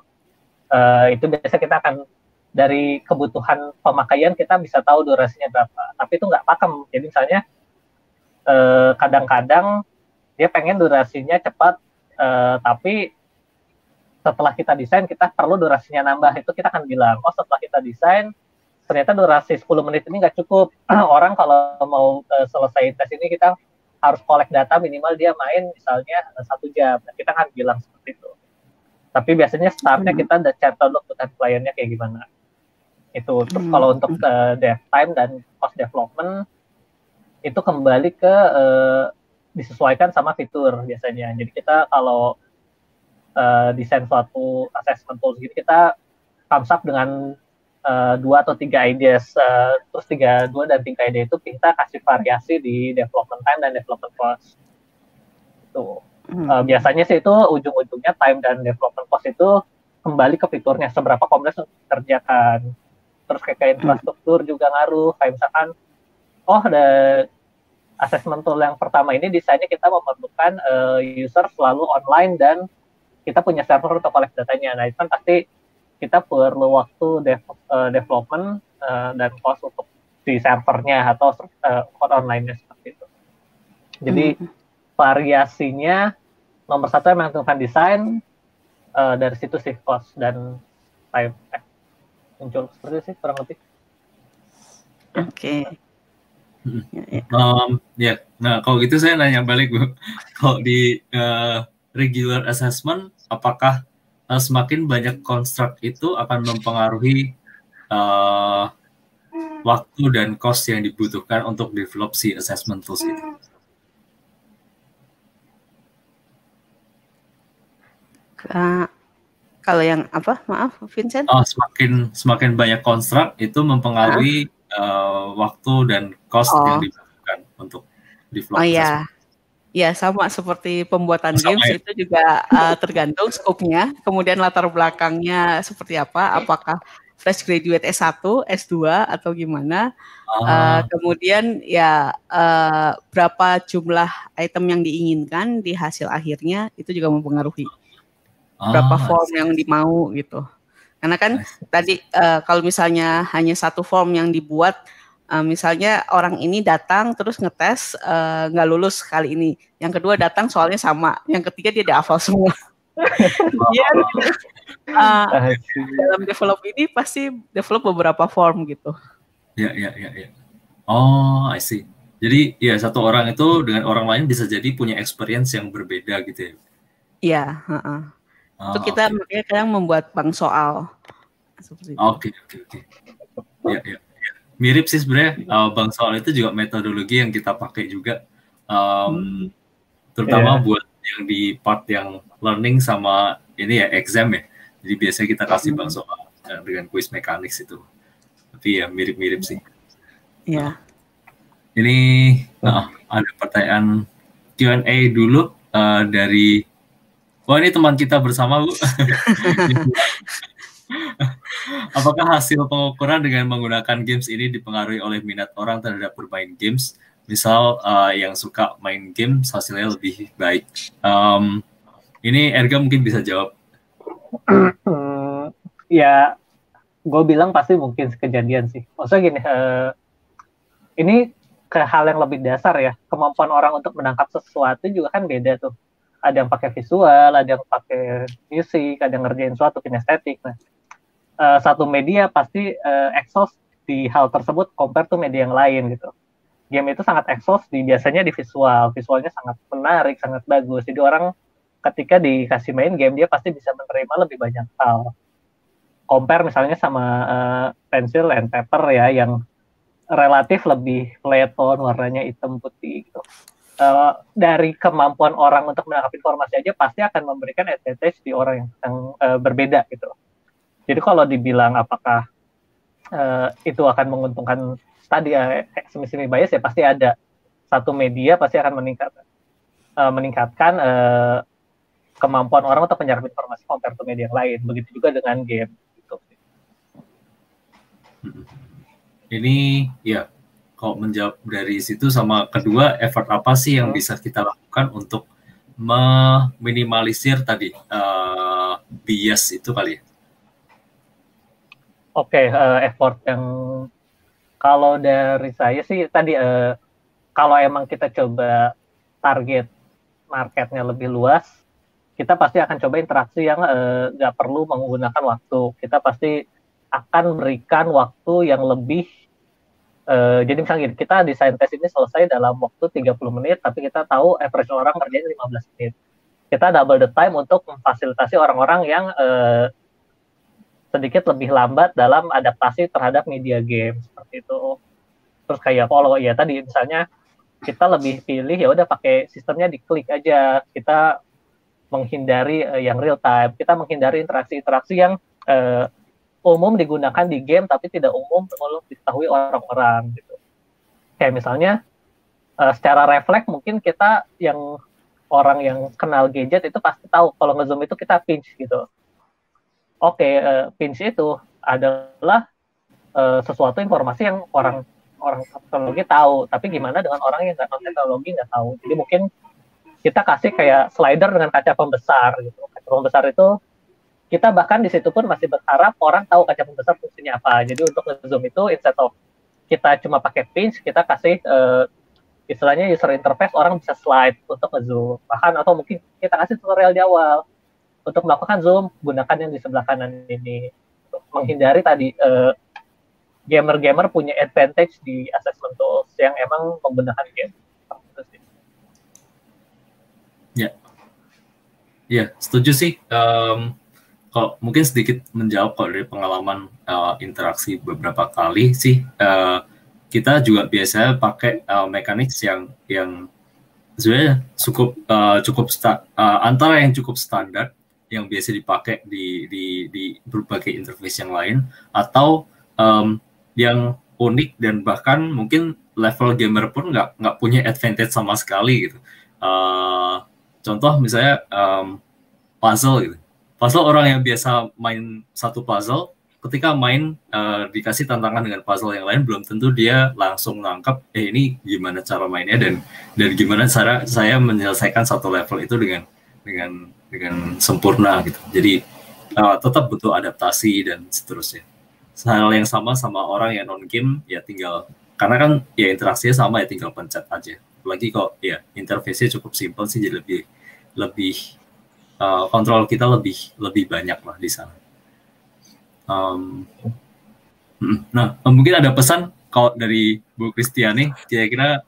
itu biasa kita akan dari kebutuhan pemakaian kita bisa tahu durasinya berapa. Tapi itu nggak pakem. Jadi misalnya kadang-kadang dia pengen durasinya cepat eh, tapi setelah kita desain kita perlu durasinya nambah. Itu kita akan bilang oh setelah kita desain ternyata durasi 10 menit ini nggak cukup. Orang kalau mau eh, selesai tes ini kita harus collect data minimal dia main misalnya eh, satu jam. Nah, kita akan bilang seperti itu. Tapi biasanya startnya Hmm. kita udah chat dulu kebutuhan kliennya kayak gimana? Itu. Terus Hmm. kalau untuk eh, dev time dan cost development itu kembali ke eh, disesuaikan sama fitur biasanya. Jadi kita kalau eh, desain suatu assessment tools gitu kita thumbs up dengan eh, dua atau tiga ideas eh, terus tiga dua dan tiga ide itu kita kasih variasi di development time dan development cost itu Hmm. Eh, biasanya sih itu ujung-ujungnya time dan development cost itu kembali ke fiturnya. Seberapa kompleks untuk dikerjakan. Terus kayak, kayak infrastruktur juga ngaruh. Kayak misalkan oh ada assessment tool yang pertama ini desainnya kita memerlukan eh, user selalu online dan kita punya server untuk collect datanya. Nah itu kan pasti kita perlu waktu dev- eh, development eh, dan cost untuk di servernya atau eh, online-nya seperti itu jadi Hmm. variasinya nomor satu yang menentukan desain eh, dari situ sih cost dan time eh, muncul seperti itu sih kurang lebih Oke. Hmm. Ya, ya. Um, ya, nah kalau gitu saya nanya balik bu, kalau di eh, regular assessment, apakah eh, semakin banyak construct itu akan mempengaruhi eh, waktu dan cost yang dibutuhkan untuk develop si assessment tools itu? Ka- kalau yang apa? Maaf, Vincent. Oh, semakin semakin banyak construct itu mempengaruhi eh, waktu dan cost Oh. yang dibutuhkan untuk develop. Oh assessment. Ya, sama seperti pembuatan Sama games ya. itu juga uh, tergantung skopnya, kemudian latar belakangnya seperti apa, apakah fresh graduate S1, S2 atau gimana, Uh, kemudian ya uh, berapa jumlah item yang diinginkan di hasil akhirnya itu juga mempengaruhi. Berapa ah, form yang dimau gitu. Karena kan tadi uh, kalau misalnya hanya satu form yang dibuat Uh, misalnya orang ini datang terus ngetes uh, nggak lulus kali ini, yang kedua datang soalnya sama, yang ketiga dia udah hafal semua. Iya. uh, dalam develop ini pasti develop beberapa form gitu. Ya, ya, ya, ya. Oh, I see. Jadi ya satu orang itu dengan orang lain bisa jadi punya experience yang berbeda gitu ya. Iya, uh -uh. Oh, itu kita okay. makanya kadang membuat bank soal. Oke, oke, oke. Ya, ya mirip sih sebenarnya. Uh, bang soal itu juga metodologi yang kita pakai juga. Um, terutama yeah. buat yang di part yang learning sama ini ya exam ya. Jadi biasanya kita kasih bang soal uh, dengan quiz mechanics itu. Tapi ya mirip-mirip sih. Ya yeah. ini uh, ada pertanyaan Q&A dulu uh, dari Wah ini teman kita bersama Bu. Apakah hasil pengukuran dengan menggunakan games ini dipengaruhi oleh minat orang terhadap bermain games? Misal uh, yang suka main games hasilnya lebih baik. Um, ini Erga mungkin bisa jawab. ya, gue bilang pasti mungkin kejadian sih. Maksudnya gini, uh, ini ke hal yang lebih dasar ya. Kemampuan orang untuk menangkap sesuatu juga kan beda tuh. Ada yang pakai visual, ada yang pakai musik, ada yang ngerjain suatu kinestetik. Nah, uh, satu media pasti uh, exhaust di hal tersebut compare to media yang lain gitu. Game itu sangat exhaust di biasanya di visual, visualnya sangat menarik, sangat bagus. Jadi orang ketika dikasih main game dia pasti bisa menerima lebih banyak hal. Compare misalnya sama uh, pencil and paper ya yang relatif lebih flat tone, warnanya hitam putih gitu. Uh, dari kemampuan orang untuk menangkap informasi aja pasti akan memberikan advantage di orang yang, yang uh, berbeda gitu jadi kalau dibilang apakah uh, itu akan menguntungkan tadi ya semi-semi bias ya pasti ada satu media pasti akan meningkat uh, meningkatkan uh, kemampuan orang untuk menyerap informasi compare to media yang lain. Begitu juga dengan game. Gitu. Ini ya kalau menjawab dari situ sama kedua effort apa sih yang hmm. bisa kita lakukan untuk meminimalisir tadi uh, bias itu kali ya? Oke, okay, uh, eh, effort yang kalau dari saya sih tadi uh, kalau emang kita coba target marketnya lebih luas, kita pasti akan coba interaksi yang uh, nggak perlu menggunakan waktu. Kita pasti akan berikan waktu yang lebih uh, jadi misalnya gini, kita desain tes ini selesai dalam waktu 30 menit, tapi kita tahu average orang kerjanya 15 menit. Kita double the time untuk memfasilitasi orang-orang yang uh, sedikit lebih lambat dalam adaptasi terhadap media game seperti itu. Terus kayak kalau ya tadi misalnya kita lebih pilih ya udah pakai sistemnya diklik aja. Kita menghindari uh, yang real time. Kita menghindari interaksi-interaksi yang uh, umum digunakan di game tapi tidak umum perlu diketahui orang-orang gitu. Kayak misalnya uh, secara refleks mungkin kita yang orang yang kenal gadget itu pasti tahu kalau ngezoom itu kita pinch gitu oke okay, uh, eh, pinch itu adalah uh, sesuatu informasi yang orang orang teknologi tahu. Tapi gimana dengan orang yang nggak teknologi nggak tahu. Jadi mungkin kita kasih kayak slider dengan kaca pembesar gitu. Kaca pembesar itu kita bahkan di situ pun masih berharap orang tahu kaca pembesar fungsinya apa. Jadi untuk zoom itu instead of kita cuma pakai pinch kita kasih uh, istilahnya user interface orang bisa slide untuk ngezoom. Bahkan atau mungkin kita kasih tutorial di awal untuk melakukan zoom gunakan yang di sebelah kanan ini menghindari tadi gamer gamer-gamer punya advantage di assessment tools yang emang menggunakan game. Ya, ya setuju sih. Um, kalau mungkin sedikit menjawab kalau dari pengalaman uh, interaksi beberapa kali sih, uh, kita juga biasanya pakai uh, mekanik yang yang sebenarnya cukup uh, cukup uh, antara yang cukup standar yang biasa dipakai di, di, di berbagai interface yang lain atau um, yang unik dan bahkan mungkin level gamer pun nggak nggak punya advantage sama sekali gitu. Uh, contoh misalnya um, puzzle gitu. Puzzle orang yang biasa main satu puzzle ketika main uh, dikasih tantangan dengan puzzle yang lain belum tentu dia langsung nangkap eh ini gimana cara mainnya dan dan gimana cara saya menyelesaikan satu level itu dengan dengan dengan sempurna gitu. Jadi uh, tetap butuh adaptasi dan seterusnya. Hal yang sama sama orang yang non game ya tinggal karena kan ya interaksinya sama ya tinggal pencet aja lagi kok ya interface-nya cukup simpel sih jadi lebih lebih uh, kontrol kita lebih lebih banyak lah di sana um, nah mungkin ada pesan kalau dari Bu Kristiani kira-kira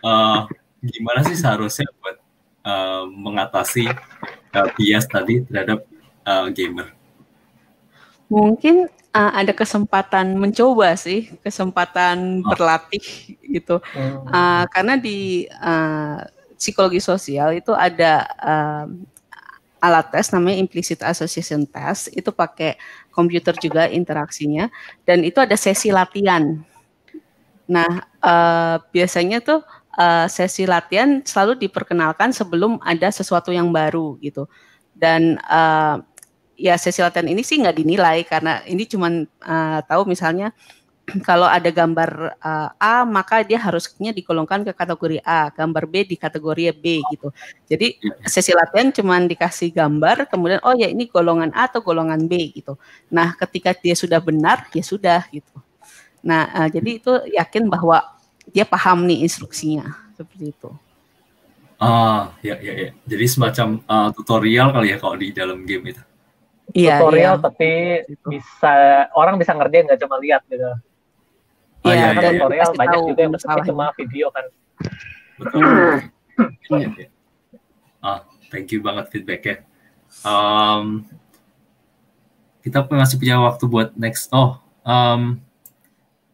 uh, gimana sih seharusnya buat uh, mengatasi uh, bias tadi terhadap uh, gamer mungkin uh, ada kesempatan mencoba sih, kesempatan oh. berlatih gitu. Uh, karena di uh, psikologi sosial itu ada uh, alat tes namanya implicit association test itu pakai komputer juga interaksinya dan itu ada sesi latihan. Nah uh, biasanya tuh uh, sesi latihan selalu diperkenalkan sebelum ada sesuatu yang baru gitu dan uh, ya sesi latihan ini sih nggak dinilai karena ini cuma uh, eh, tahu misalnya kalau ada gambar uh, A maka dia harusnya digolongkan ke kategori A, gambar B di kategori B gitu. Jadi sesi latihan cuma dikasih gambar, kemudian oh ya ini golongan A atau golongan B gitu. Nah ketika dia sudah benar ya sudah gitu. Nah jadi itu yakin bahwa dia paham nih instruksinya seperti itu. Ah ya ya ya. Jadi semacam uh, tutorial kali ya kalau di dalam game itu iya, tutorial iya. tapi bisa orang bisa ngerjain nggak cuma lihat gitu. Iya, oh, iya, kan iya, tutorial iya. banyak juga yang bentuknya cuma video kan. Betul. iya, iya. Ah, thank you banget feedbacknya. Um, kita masih punya waktu buat next. Oh, um,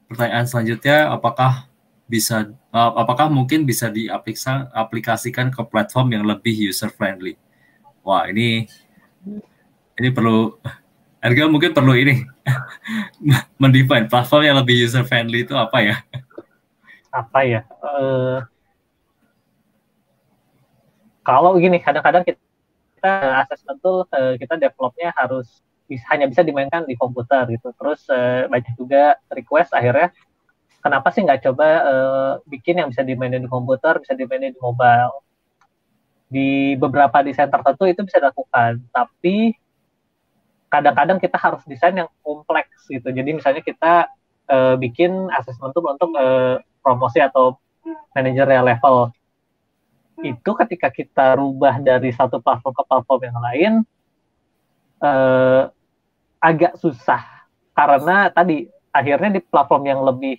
pertanyaan selanjutnya, apakah bisa, uh, apakah mungkin bisa diaplikasikan ke platform yang lebih user friendly? Wah, ini ini perlu harga mungkin perlu ini mendefine platform yang lebih user friendly itu apa ya? Apa ya? Uh, kalau gini, kadang-kadang kita, kita assessment tuh uh, kita developnya harus hanya bisa dimainkan di komputer gitu. Terus uh, banyak juga request akhirnya kenapa sih nggak coba uh, bikin yang bisa dimainin di komputer, bisa dimainin di mobile. Di beberapa desain tertentu itu bisa dilakukan, tapi kadang-kadang kita harus desain yang kompleks gitu. Jadi misalnya kita uh, bikin asesmen tool untuk uh, promosi atau manajerial level. Itu ketika kita rubah dari satu platform ke platform yang lain uh, agak susah karena tadi akhirnya di platform yang lebih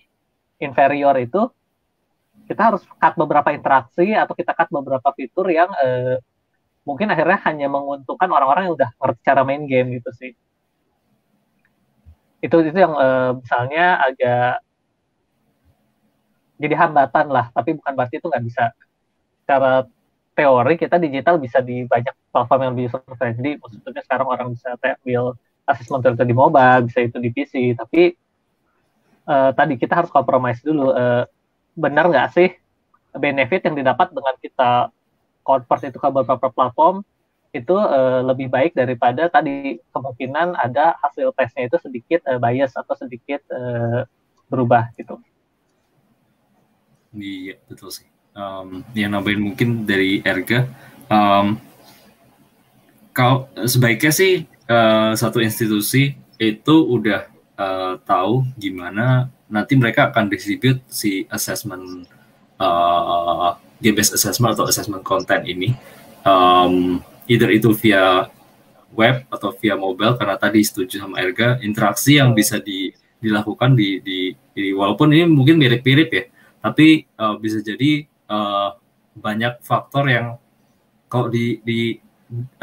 inferior itu kita harus cut beberapa interaksi atau kita cut beberapa fitur yang uh, mungkin akhirnya hanya menguntungkan orang-orang yang udah ngerti cara main game gitu sih. Itu itu yang uh, misalnya agak jadi hambatan lah tapi bukan berarti itu nggak bisa. Cara teori kita digital bisa di banyak platform yang lebih user friendly maksudnya sekarang orang bisa ambil asesmen itu di mobile bisa itu di PC tapi uh, tadi kita harus kompromis dulu uh, benar nggak sih benefit yang didapat dengan kita convert itu ke beberapa platform itu uh, lebih baik daripada tadi kemungkinan ada hasil tesnya itu sedikit uh, bias atau sedikit uh, berubah gitu. Iya betul sih. Um, yang nambahin mungkin dari Erga, um, kau sebaiknya sih uh, satu institusi itu udah uh, tahu gimana nanti mereka akan distribute si assessment uh, game based assessment atau assessment content ini um, either itu via web atau via mobile karena tadi setuju sama Erga interaksi yang bisa di, dilakukan di, di, di walaupun ini mungkin mirip-mirip ya tapi uh, bisa jadi uh, banyak faktor yang kalau di di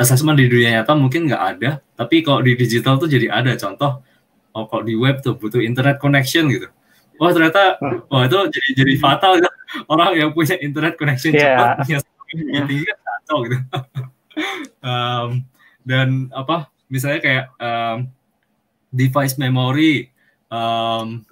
assessment di dunia nyata mungkin nggak ada tapi kalau di digital tuh jadi ada. Contoh oh kalau di web tuh butuh internet connection gitu wah ternyata wah itu jadi jadi fatal gitu. orang yang punya internet connection yeah. cepat punya tinggi kan kacau gitu um, dan apa misalnya kayak um, device memory um,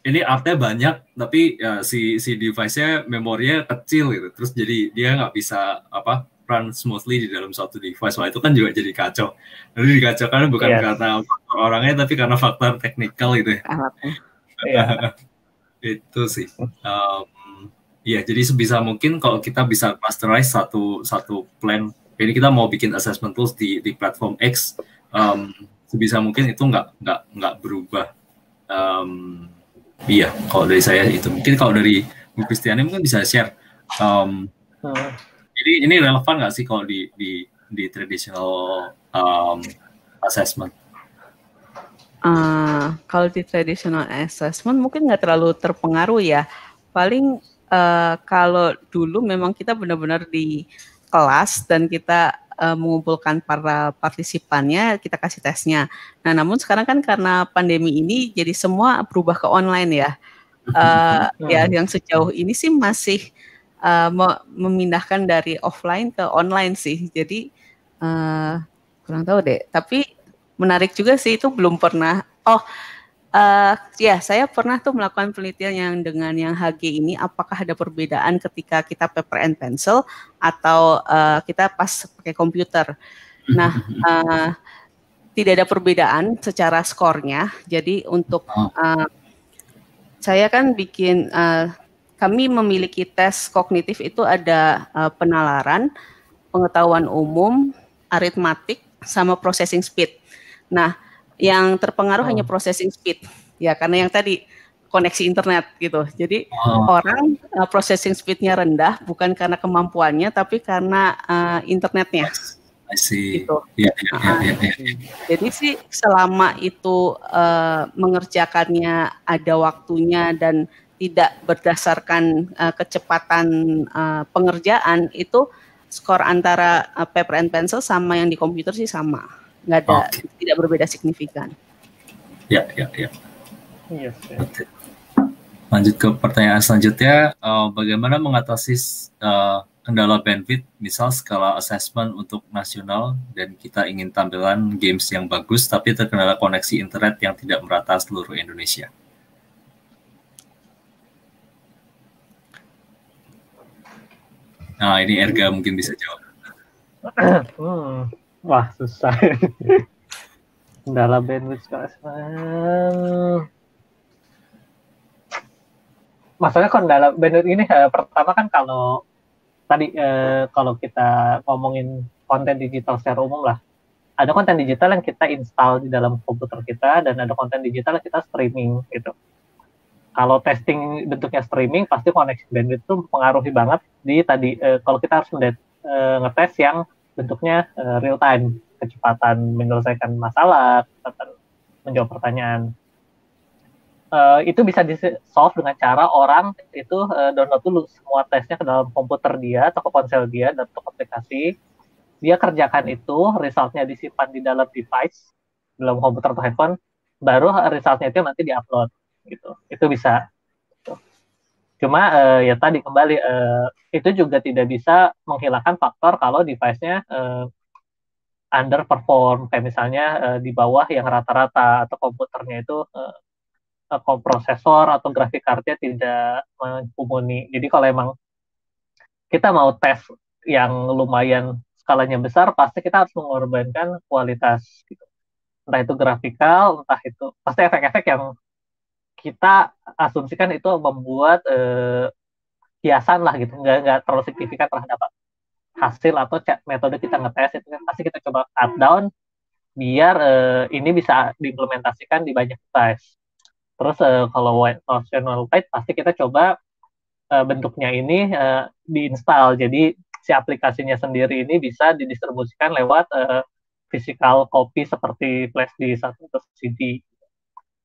ini artnya banyak tapi ya, si si device-nya memorinya kecil gitu terus jadi dia nggak bisa apa run smoothly di dalam satu device wah itu kan juga jadi kacau jadi dikacaukan bukan yeah. karena orangnya tapi karena faktor teknikal gitu ya Iya. itu sih. Um, ya jadi sebisa mungkin kalau kita bisa masterize satu satu plan. Ini kita mau bikin assessment tools di di platform X. Um, sebisa mungkin itu nggak nggak nggak berubah. Um, iya kalau dari saya itu mungkin kalau dari Bu Kristiani mungkin bisa share um, hmm. Jadi ini relevan nggak sih kalau di di di traditional um, assessment uh, kalau di traditional assessment mungkin nggak terlalu terpengaruh ya paling uh, kalau dulu memang kita benar-benar di kelas dan kita uh, mengumpulkan para partisipannya, kita kasih tesnya. Nah, namun sekarang kan karena pandemi ini jadi semua berubah ke online ya. Uh, ya yang sejauh ini sih masih uh, memindahkan dari offline ke online sih. Jadi uh, kurang tahu deh. Tapi menarik juga sih itu belum pernah. Oh, Uh, ya, saya pernah tuh melakukan penelitian yang dengan yang HG ini, apakah ada perbedaan ketika kita paper and pencil atau uh, kita pas pakai komputer. Nah, uh, tidak ada perbedaan secara skornya. Jadi untuk uh, saya kan bikin, uh, kami memiliki tes kognitif itu ada uh, penalaran, pengetahuan umum, aritmatik, sama processing speed. Nah, yang terpengaruh oh. hanya processing speed. Ya, karena yang tadi koneksi internet gitu. Jadi oh. orang uh, processing speednya rendah bukan karena kemampuannya tapi karena uh, internetnya. I see. Gitu. Yeah, yeah, yeah, yeah, yeah. Jadi sih selama itu uh, mengerjakannya ada waktunya dan tidak berdasarkan uh, kecepatan uh, pengerjaan itu skor antara uh, paper and pencil sama yang di komputer sih sama nggak ada okay. tidak berbeda signifikan. Ya, ya, ya. Yes, yes. Lanjut ke pertanyaan selanjutnya, uh, bagaimana mengatasi uh, kendala bandwidth, misal skala assessment untuk nasional dan kita ingin tampilan games yang bagus tapi terkendala koneksi internet yang tidak merata seluruh Indonesia. Nah, ini Erga mungkin bisa jawab. Hmm. Wah, susah. Kendala bandwidth sekarang. Masalahnya kendala bandwidth ini eh, pertama kan kalau tadi eh, kalau kita ngomongin konten digital secara umum lah, ada konten digital yang kita install di dalam komputer kita dan ada konten digital yang kita streaming gitu. Kalau testing bentuknya streaming pasti koneksi bandwidth itu mempengaruhi banget di tadi eh, kalau kita harus eh, ngetes yang bentuknya uh, real time, kecepatan menyelesaikan masalah, kecepatan menjawab pertanyaan. Uh, itu bisa di solve dengan cara orang itu uh, download dulu semua tesnya ke dalam komputer dia atau ke ponsel dia dan untuk aplikasi. Dia kerjakan itu resultnya disimpan di dalam device dalam komputer atau handphone baru resultnya itu nanti diupload gitu itu bisa Cuma uh, ya tadi kembali uh, itu juga tidak bisa menghilangkan faktor kalau device-nya uh, underperform kayak misalnya uh, di bawah yang rata-rata atau komputernya itu uh, prosesor atau grafik cardnya tidak mumpuni. Jadi kalau emang kita mau tes yang lumayan skalanya besar, pasti kita harus mengorbankan kualitas gitu. Entah itu grafikal, entah itu pasti efek-efek yang kita asumsikan itu membuat eh, hiasan lah gitu. Nggak nggak terlalu signifikan terhadap hasil atau metode kita ngetes itu kan. Pasti kita coba cut down biar eh, ini bisa diimplementasikan di banyak device. Terus eh, kalau white optional type pasti kita coba eh, bentuknya ini eh, diinstal. Jadi si aplikasinya sendiri ini bisa didistribusikan lewat eh, physical copy seperti flash disk atau CD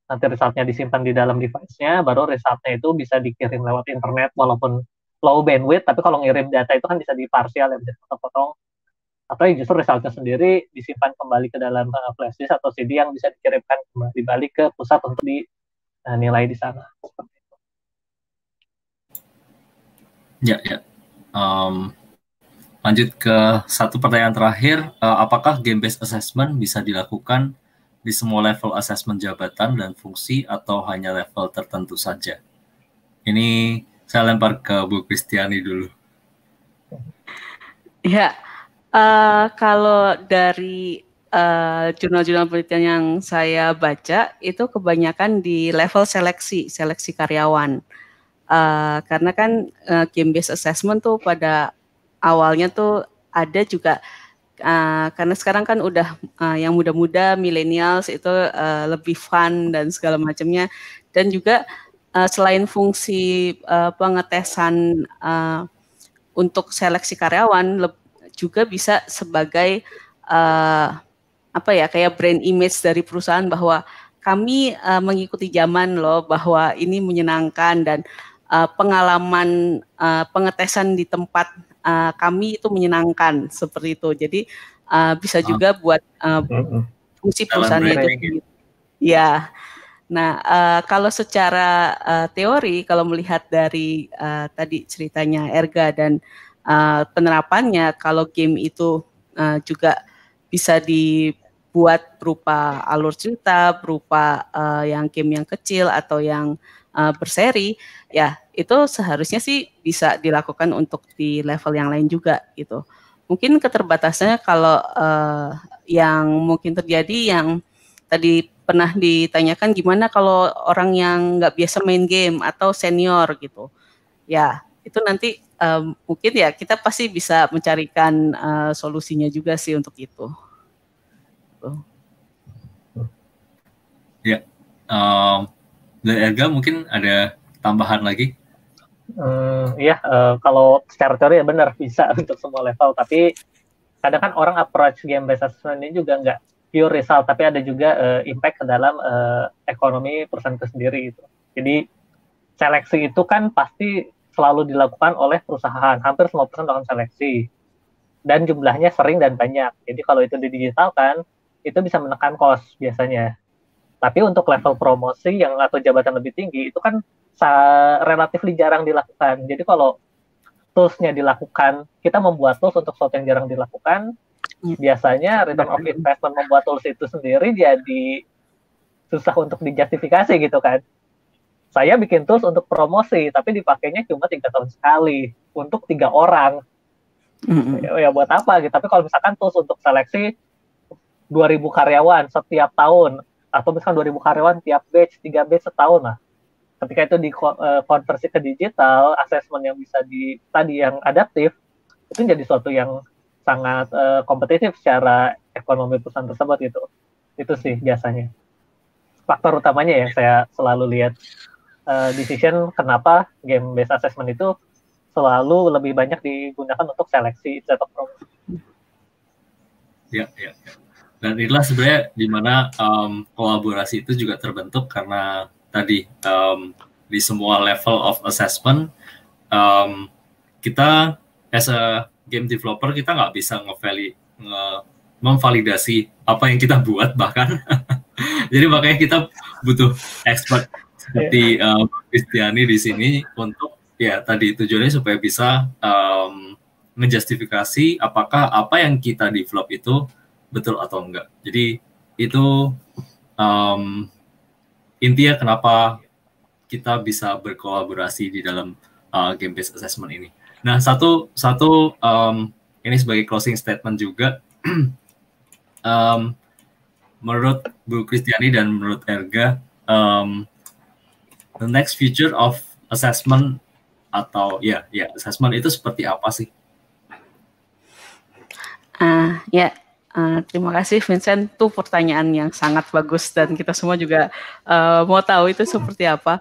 nanti resultnya disimpan di dalam device-nya, baru resultnya itu bisa dikirim lewat internet walaupun low bandwidth, tapi kalau ngirim data itu kan bisa diparsial ya, bisa potong-potong, atau justru resultnya sendiri disimpan kembali ke dalam uh, flash disk atau CD yang bisa dikirimkan kembali balik ke pusat untuk dinilai uh, di sana. Ya, ya. Um, lanjut ke satu pertanyaan terakhir, uh, apakah game-based assessment bisa dilakukan di semua level asesmen jabatan dan fungsi atau hanya level tertentu saja? Ini saya lempar ke Bu Kristiani dulu. Ya, uh, kalau dari uh, jurnal-jurnal penelitian yang saya baca itu kebanyakan di level seleksi, seleksi karyawan. Uh, karena kan uh, game based assessment tuh pada awalnya tuh ada juga uh, karena sekarang kan udah uh, yang muda-muda millennials itu uh, lebih fun dan segala macamnya. Dan juga uh, selain fungsi uh, pengetesan uh, untuk seleksi karyawan juga bisa sebagai uh, apa ya kayak brand image dari perusahaan bahwa kami uh, mengikuti zaman loh bahwa ini menyenangkan dan uh, pengalaman uh, pengetesan di tempat uh, kami itu menyenangkan seperti itu. Jadi uh, bisa ah. juga buat uh, fungsi perusahaan itu. Ya. Nah, uh, kalau secara uh, teori, kalau melihat dari uh, tadi ceritanya Erga dan uh, penerapannya, kalau game itu uh, juga bisa dibuat berupa alur cerita, berupa uh, yang game yang kecil atau yang uh, berseri, ya itu seharusnya sih bisa dilakukan untuk di level yang lain juga gitu. Mungkin keterbatasannya kalau uh, yang mungkin terjadi yang tadi pernah ditanyakan gimana kalau orang yang nggak biasa main game atau senior gitu. Ya, itu nanti um, mungkin ya kita pasti bisa mencarikan uh, solusinya juga sih untuk itu. Tuh. Ya, um, dari Erga mungkin ada tambahan lagi? Hmm, iya, uh, kalau secara teori ya benar bisa untuk semua level, tapi kadang kan orang approach game based assessment ini juga nggak pure result tapi ada juga uh, impact ke dalam uh, ekonomi perusahaan itu sendiri gitu. Jadi seleksi itu kan pasti selalu dilakukan oleh perusahaan, hampir semua perusahaan melakukan seleksi. Dan jumlahnya sering dan banyak. Jadi kalau itu didigitalkan, itu bisa menekan cost biasanya. Tapi untuk level promosi yang atau jabatan lebih tinggi itu kan relatif jarang dilakukan. Jadi kalau toolsnya dilakukan, kita membuat tools untuk sesuatu yang jarang dilakukan, Iya. biasanya return of investment membuat tools itu sendiri jadi susah untuk dijustifikasi gitu kan. Saya bikin tools untuk promosi, tapi dipakainya cuma tiga tahun sekali untuk tiga orang. Mm-hmm. Ya, ya buat apa gitu. Tapi kalau misalkan tools untuk seleksi 2000 karyawan setiap tahun atau misalkan 2000 karyawan tiap batch, tiga batch setahun lah. Ketika itu dikonversi eh, ke digital, assessment yang bisa di tadi yang adaptif itu jadi suatu yang sangat uh, kompetitif secara ekonomi perusahaan tersebut gitu. Itu sih biasanya. Faktor utamanya yang saya selalu lihat uh, decision kenapa game based assessment itu selalu lebih banyak digunakan untuk seleksi instead of. Ya, ya, ya. Dan inilah sebenarnya di mana um, kolaborasi itu juga terbentuk karena tadi um, di semua level of assessment um, kita as a game developer kita nggak bisa ngevali nge memvalidasi apa yang kita buat bahkan. Jadi makanya kita butuh expert seperti uh, Kristiani di sini untuk ya tadi tujuannya supaya bisa um, menjustifikasi apakah apa yang kita develop itu betul atau enggak. Jadi itu um, intinya kenapa kita bisa berkolaborasi di dalam uh, game based assessment ini Nah, satu satu um, ini sebagai closing statement juga. um, menurut Bu Kristiani dan menurut Erga, um, the next future of assessment atau ya ya assessment itu seperti apa sih? Uh, ya, uh, terima kasih Vincent. Itu pertanyaan yang sangat bagus dan kita semua juga uh, mau tahu itu seperti apa.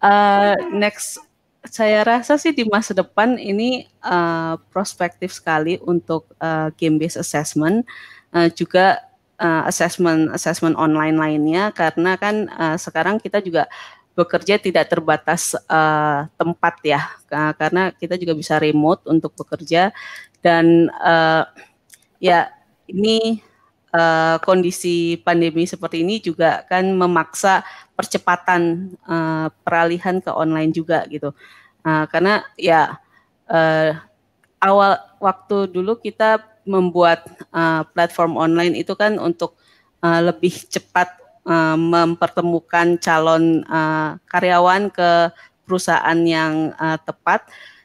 Uh, next saya rasa sih di masa depan ini uh, prospektif sekali untuk uh, game based assessment uh, juga uh, assessment assessment online lainnya karena kan uh, sekarang kita juga bekerja tidak terbatas uh, tempat ya karena kita juga bisa remote untuk bekerja dan uh, ya ini uh, kondisi pandemi seperti ini juga kan memaksa percepatan uh, peralihan ke online juga gitu. Uh, karena ya uh, awal waktu dulu kita membuat uh, platform online itu kan untuk uh, lebih cepat uh, mempertemukan calon uh, karyawan ke perusahaan yang uh, tepat.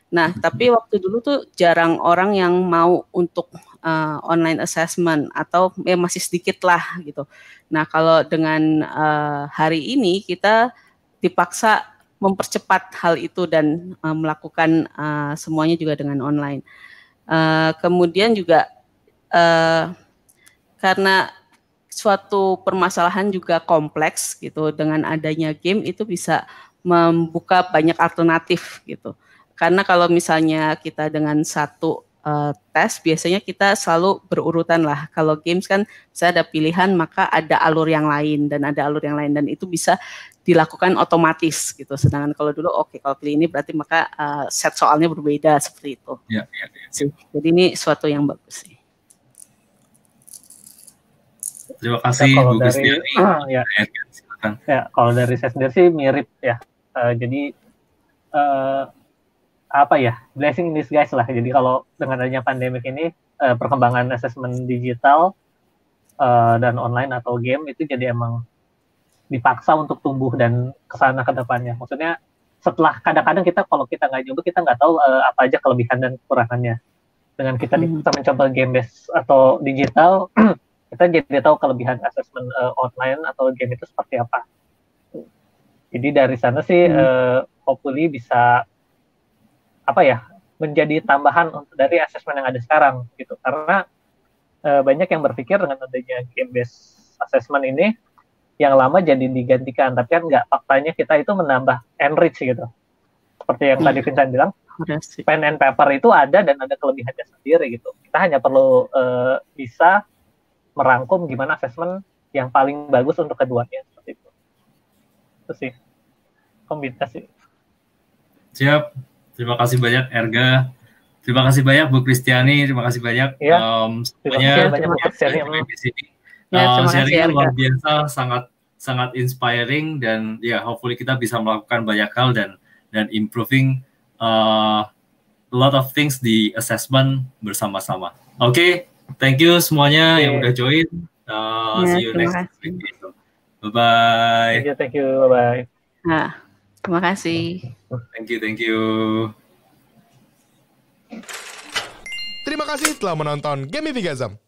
Nah, tapi waktu dulu tuh jarang orang yang mau untuk uh, online assessment atau ya masih sedikit lah gitu. Nah, kalau dengan uh, hari ini kita dipaksa mempercepat hal itu dan uh, melakukan uh, semuanya juga dengan online. Uh, kemudian juga uh, karena suatu permasalahan juga kompleks gitu dengan adanya game itu bisa membuka banyak alternatif gitu. Karena kalau misalnya kita dengan satu uh, tes biasanya kita selalu berurutan lah. Kalau games kan bisa ada pilihan maka ada alur yang lain dan ada alur yang lain dan itu bisa dilakukan otomatis gitu. Sedangkan kalau dulu oke okay, kalau pilih ini berarti maka uh, set soalnya berbeda seperti itu. Ya, ya, ya, ya. Jadi ini suatu yang bagus sih. Terima kasih ya, Bu. Uh, ya. ya, kalau dari saya sendiri sih mirip ya. Uh, jadi uh, apa ya blessing in disguise lah. Jadi kalau dengan adanya pandemik ini uh, perkembangan asesmen digital uh, dan online atau game itu jadi emang dipaksa untuk tumbuh dan ke sana ke depannya. Maksudnya setelah kadang-kadang kita kalau kita nggak nyoba kita nggak tahu uh, apa aja kelebihan dan kekurangannya. Dengan kita, hmm. kita mencoba game based atau digital, kita jadi tahu kelebihan asesmen uh, online atau game itu seperti apa. Jadi dari sana sih hmm. uh, hopefully bisa apa ya menjadi tambahan untuk dari asesmen yang ada sekarang gitu. Karena e, banyak yang berpikir dengan adanya game based assessment ini yang lama jadi digantikan. Tapi kan nggak faktanya kita itu menambah enrich gitu. Seperti yang tadi iya. Vincent bilang pen and paper itu ada dan ada kelebihannya sendiri gitu. Kita hanya perlu e, bisa merangkum gimana assessment yang paling bagus untuk keduanya seperti itu. Itu sih. Kombinasi. Siap Terima kasih banyak Erga. Terima kasih banyak Bu Kristiani. Terima kasih banyak ya. um, semuanya terima kasih banyak di sini. Ya, uh, sharing luar biasa, sangat sangat inspiring dan ya hopefully kita bisa melakukan banyak hal dan dan improving uh, a lot of things di assessment bersama-sama. Oke, okay, thank you semuanya okay. yang udah join. Uh, ya, see you next week. Bye bye. Thank you, thank you. Bye bye. Nah. Terima kasih. Thank you, thank you. Terima kasih telah menonton Gamifigasm.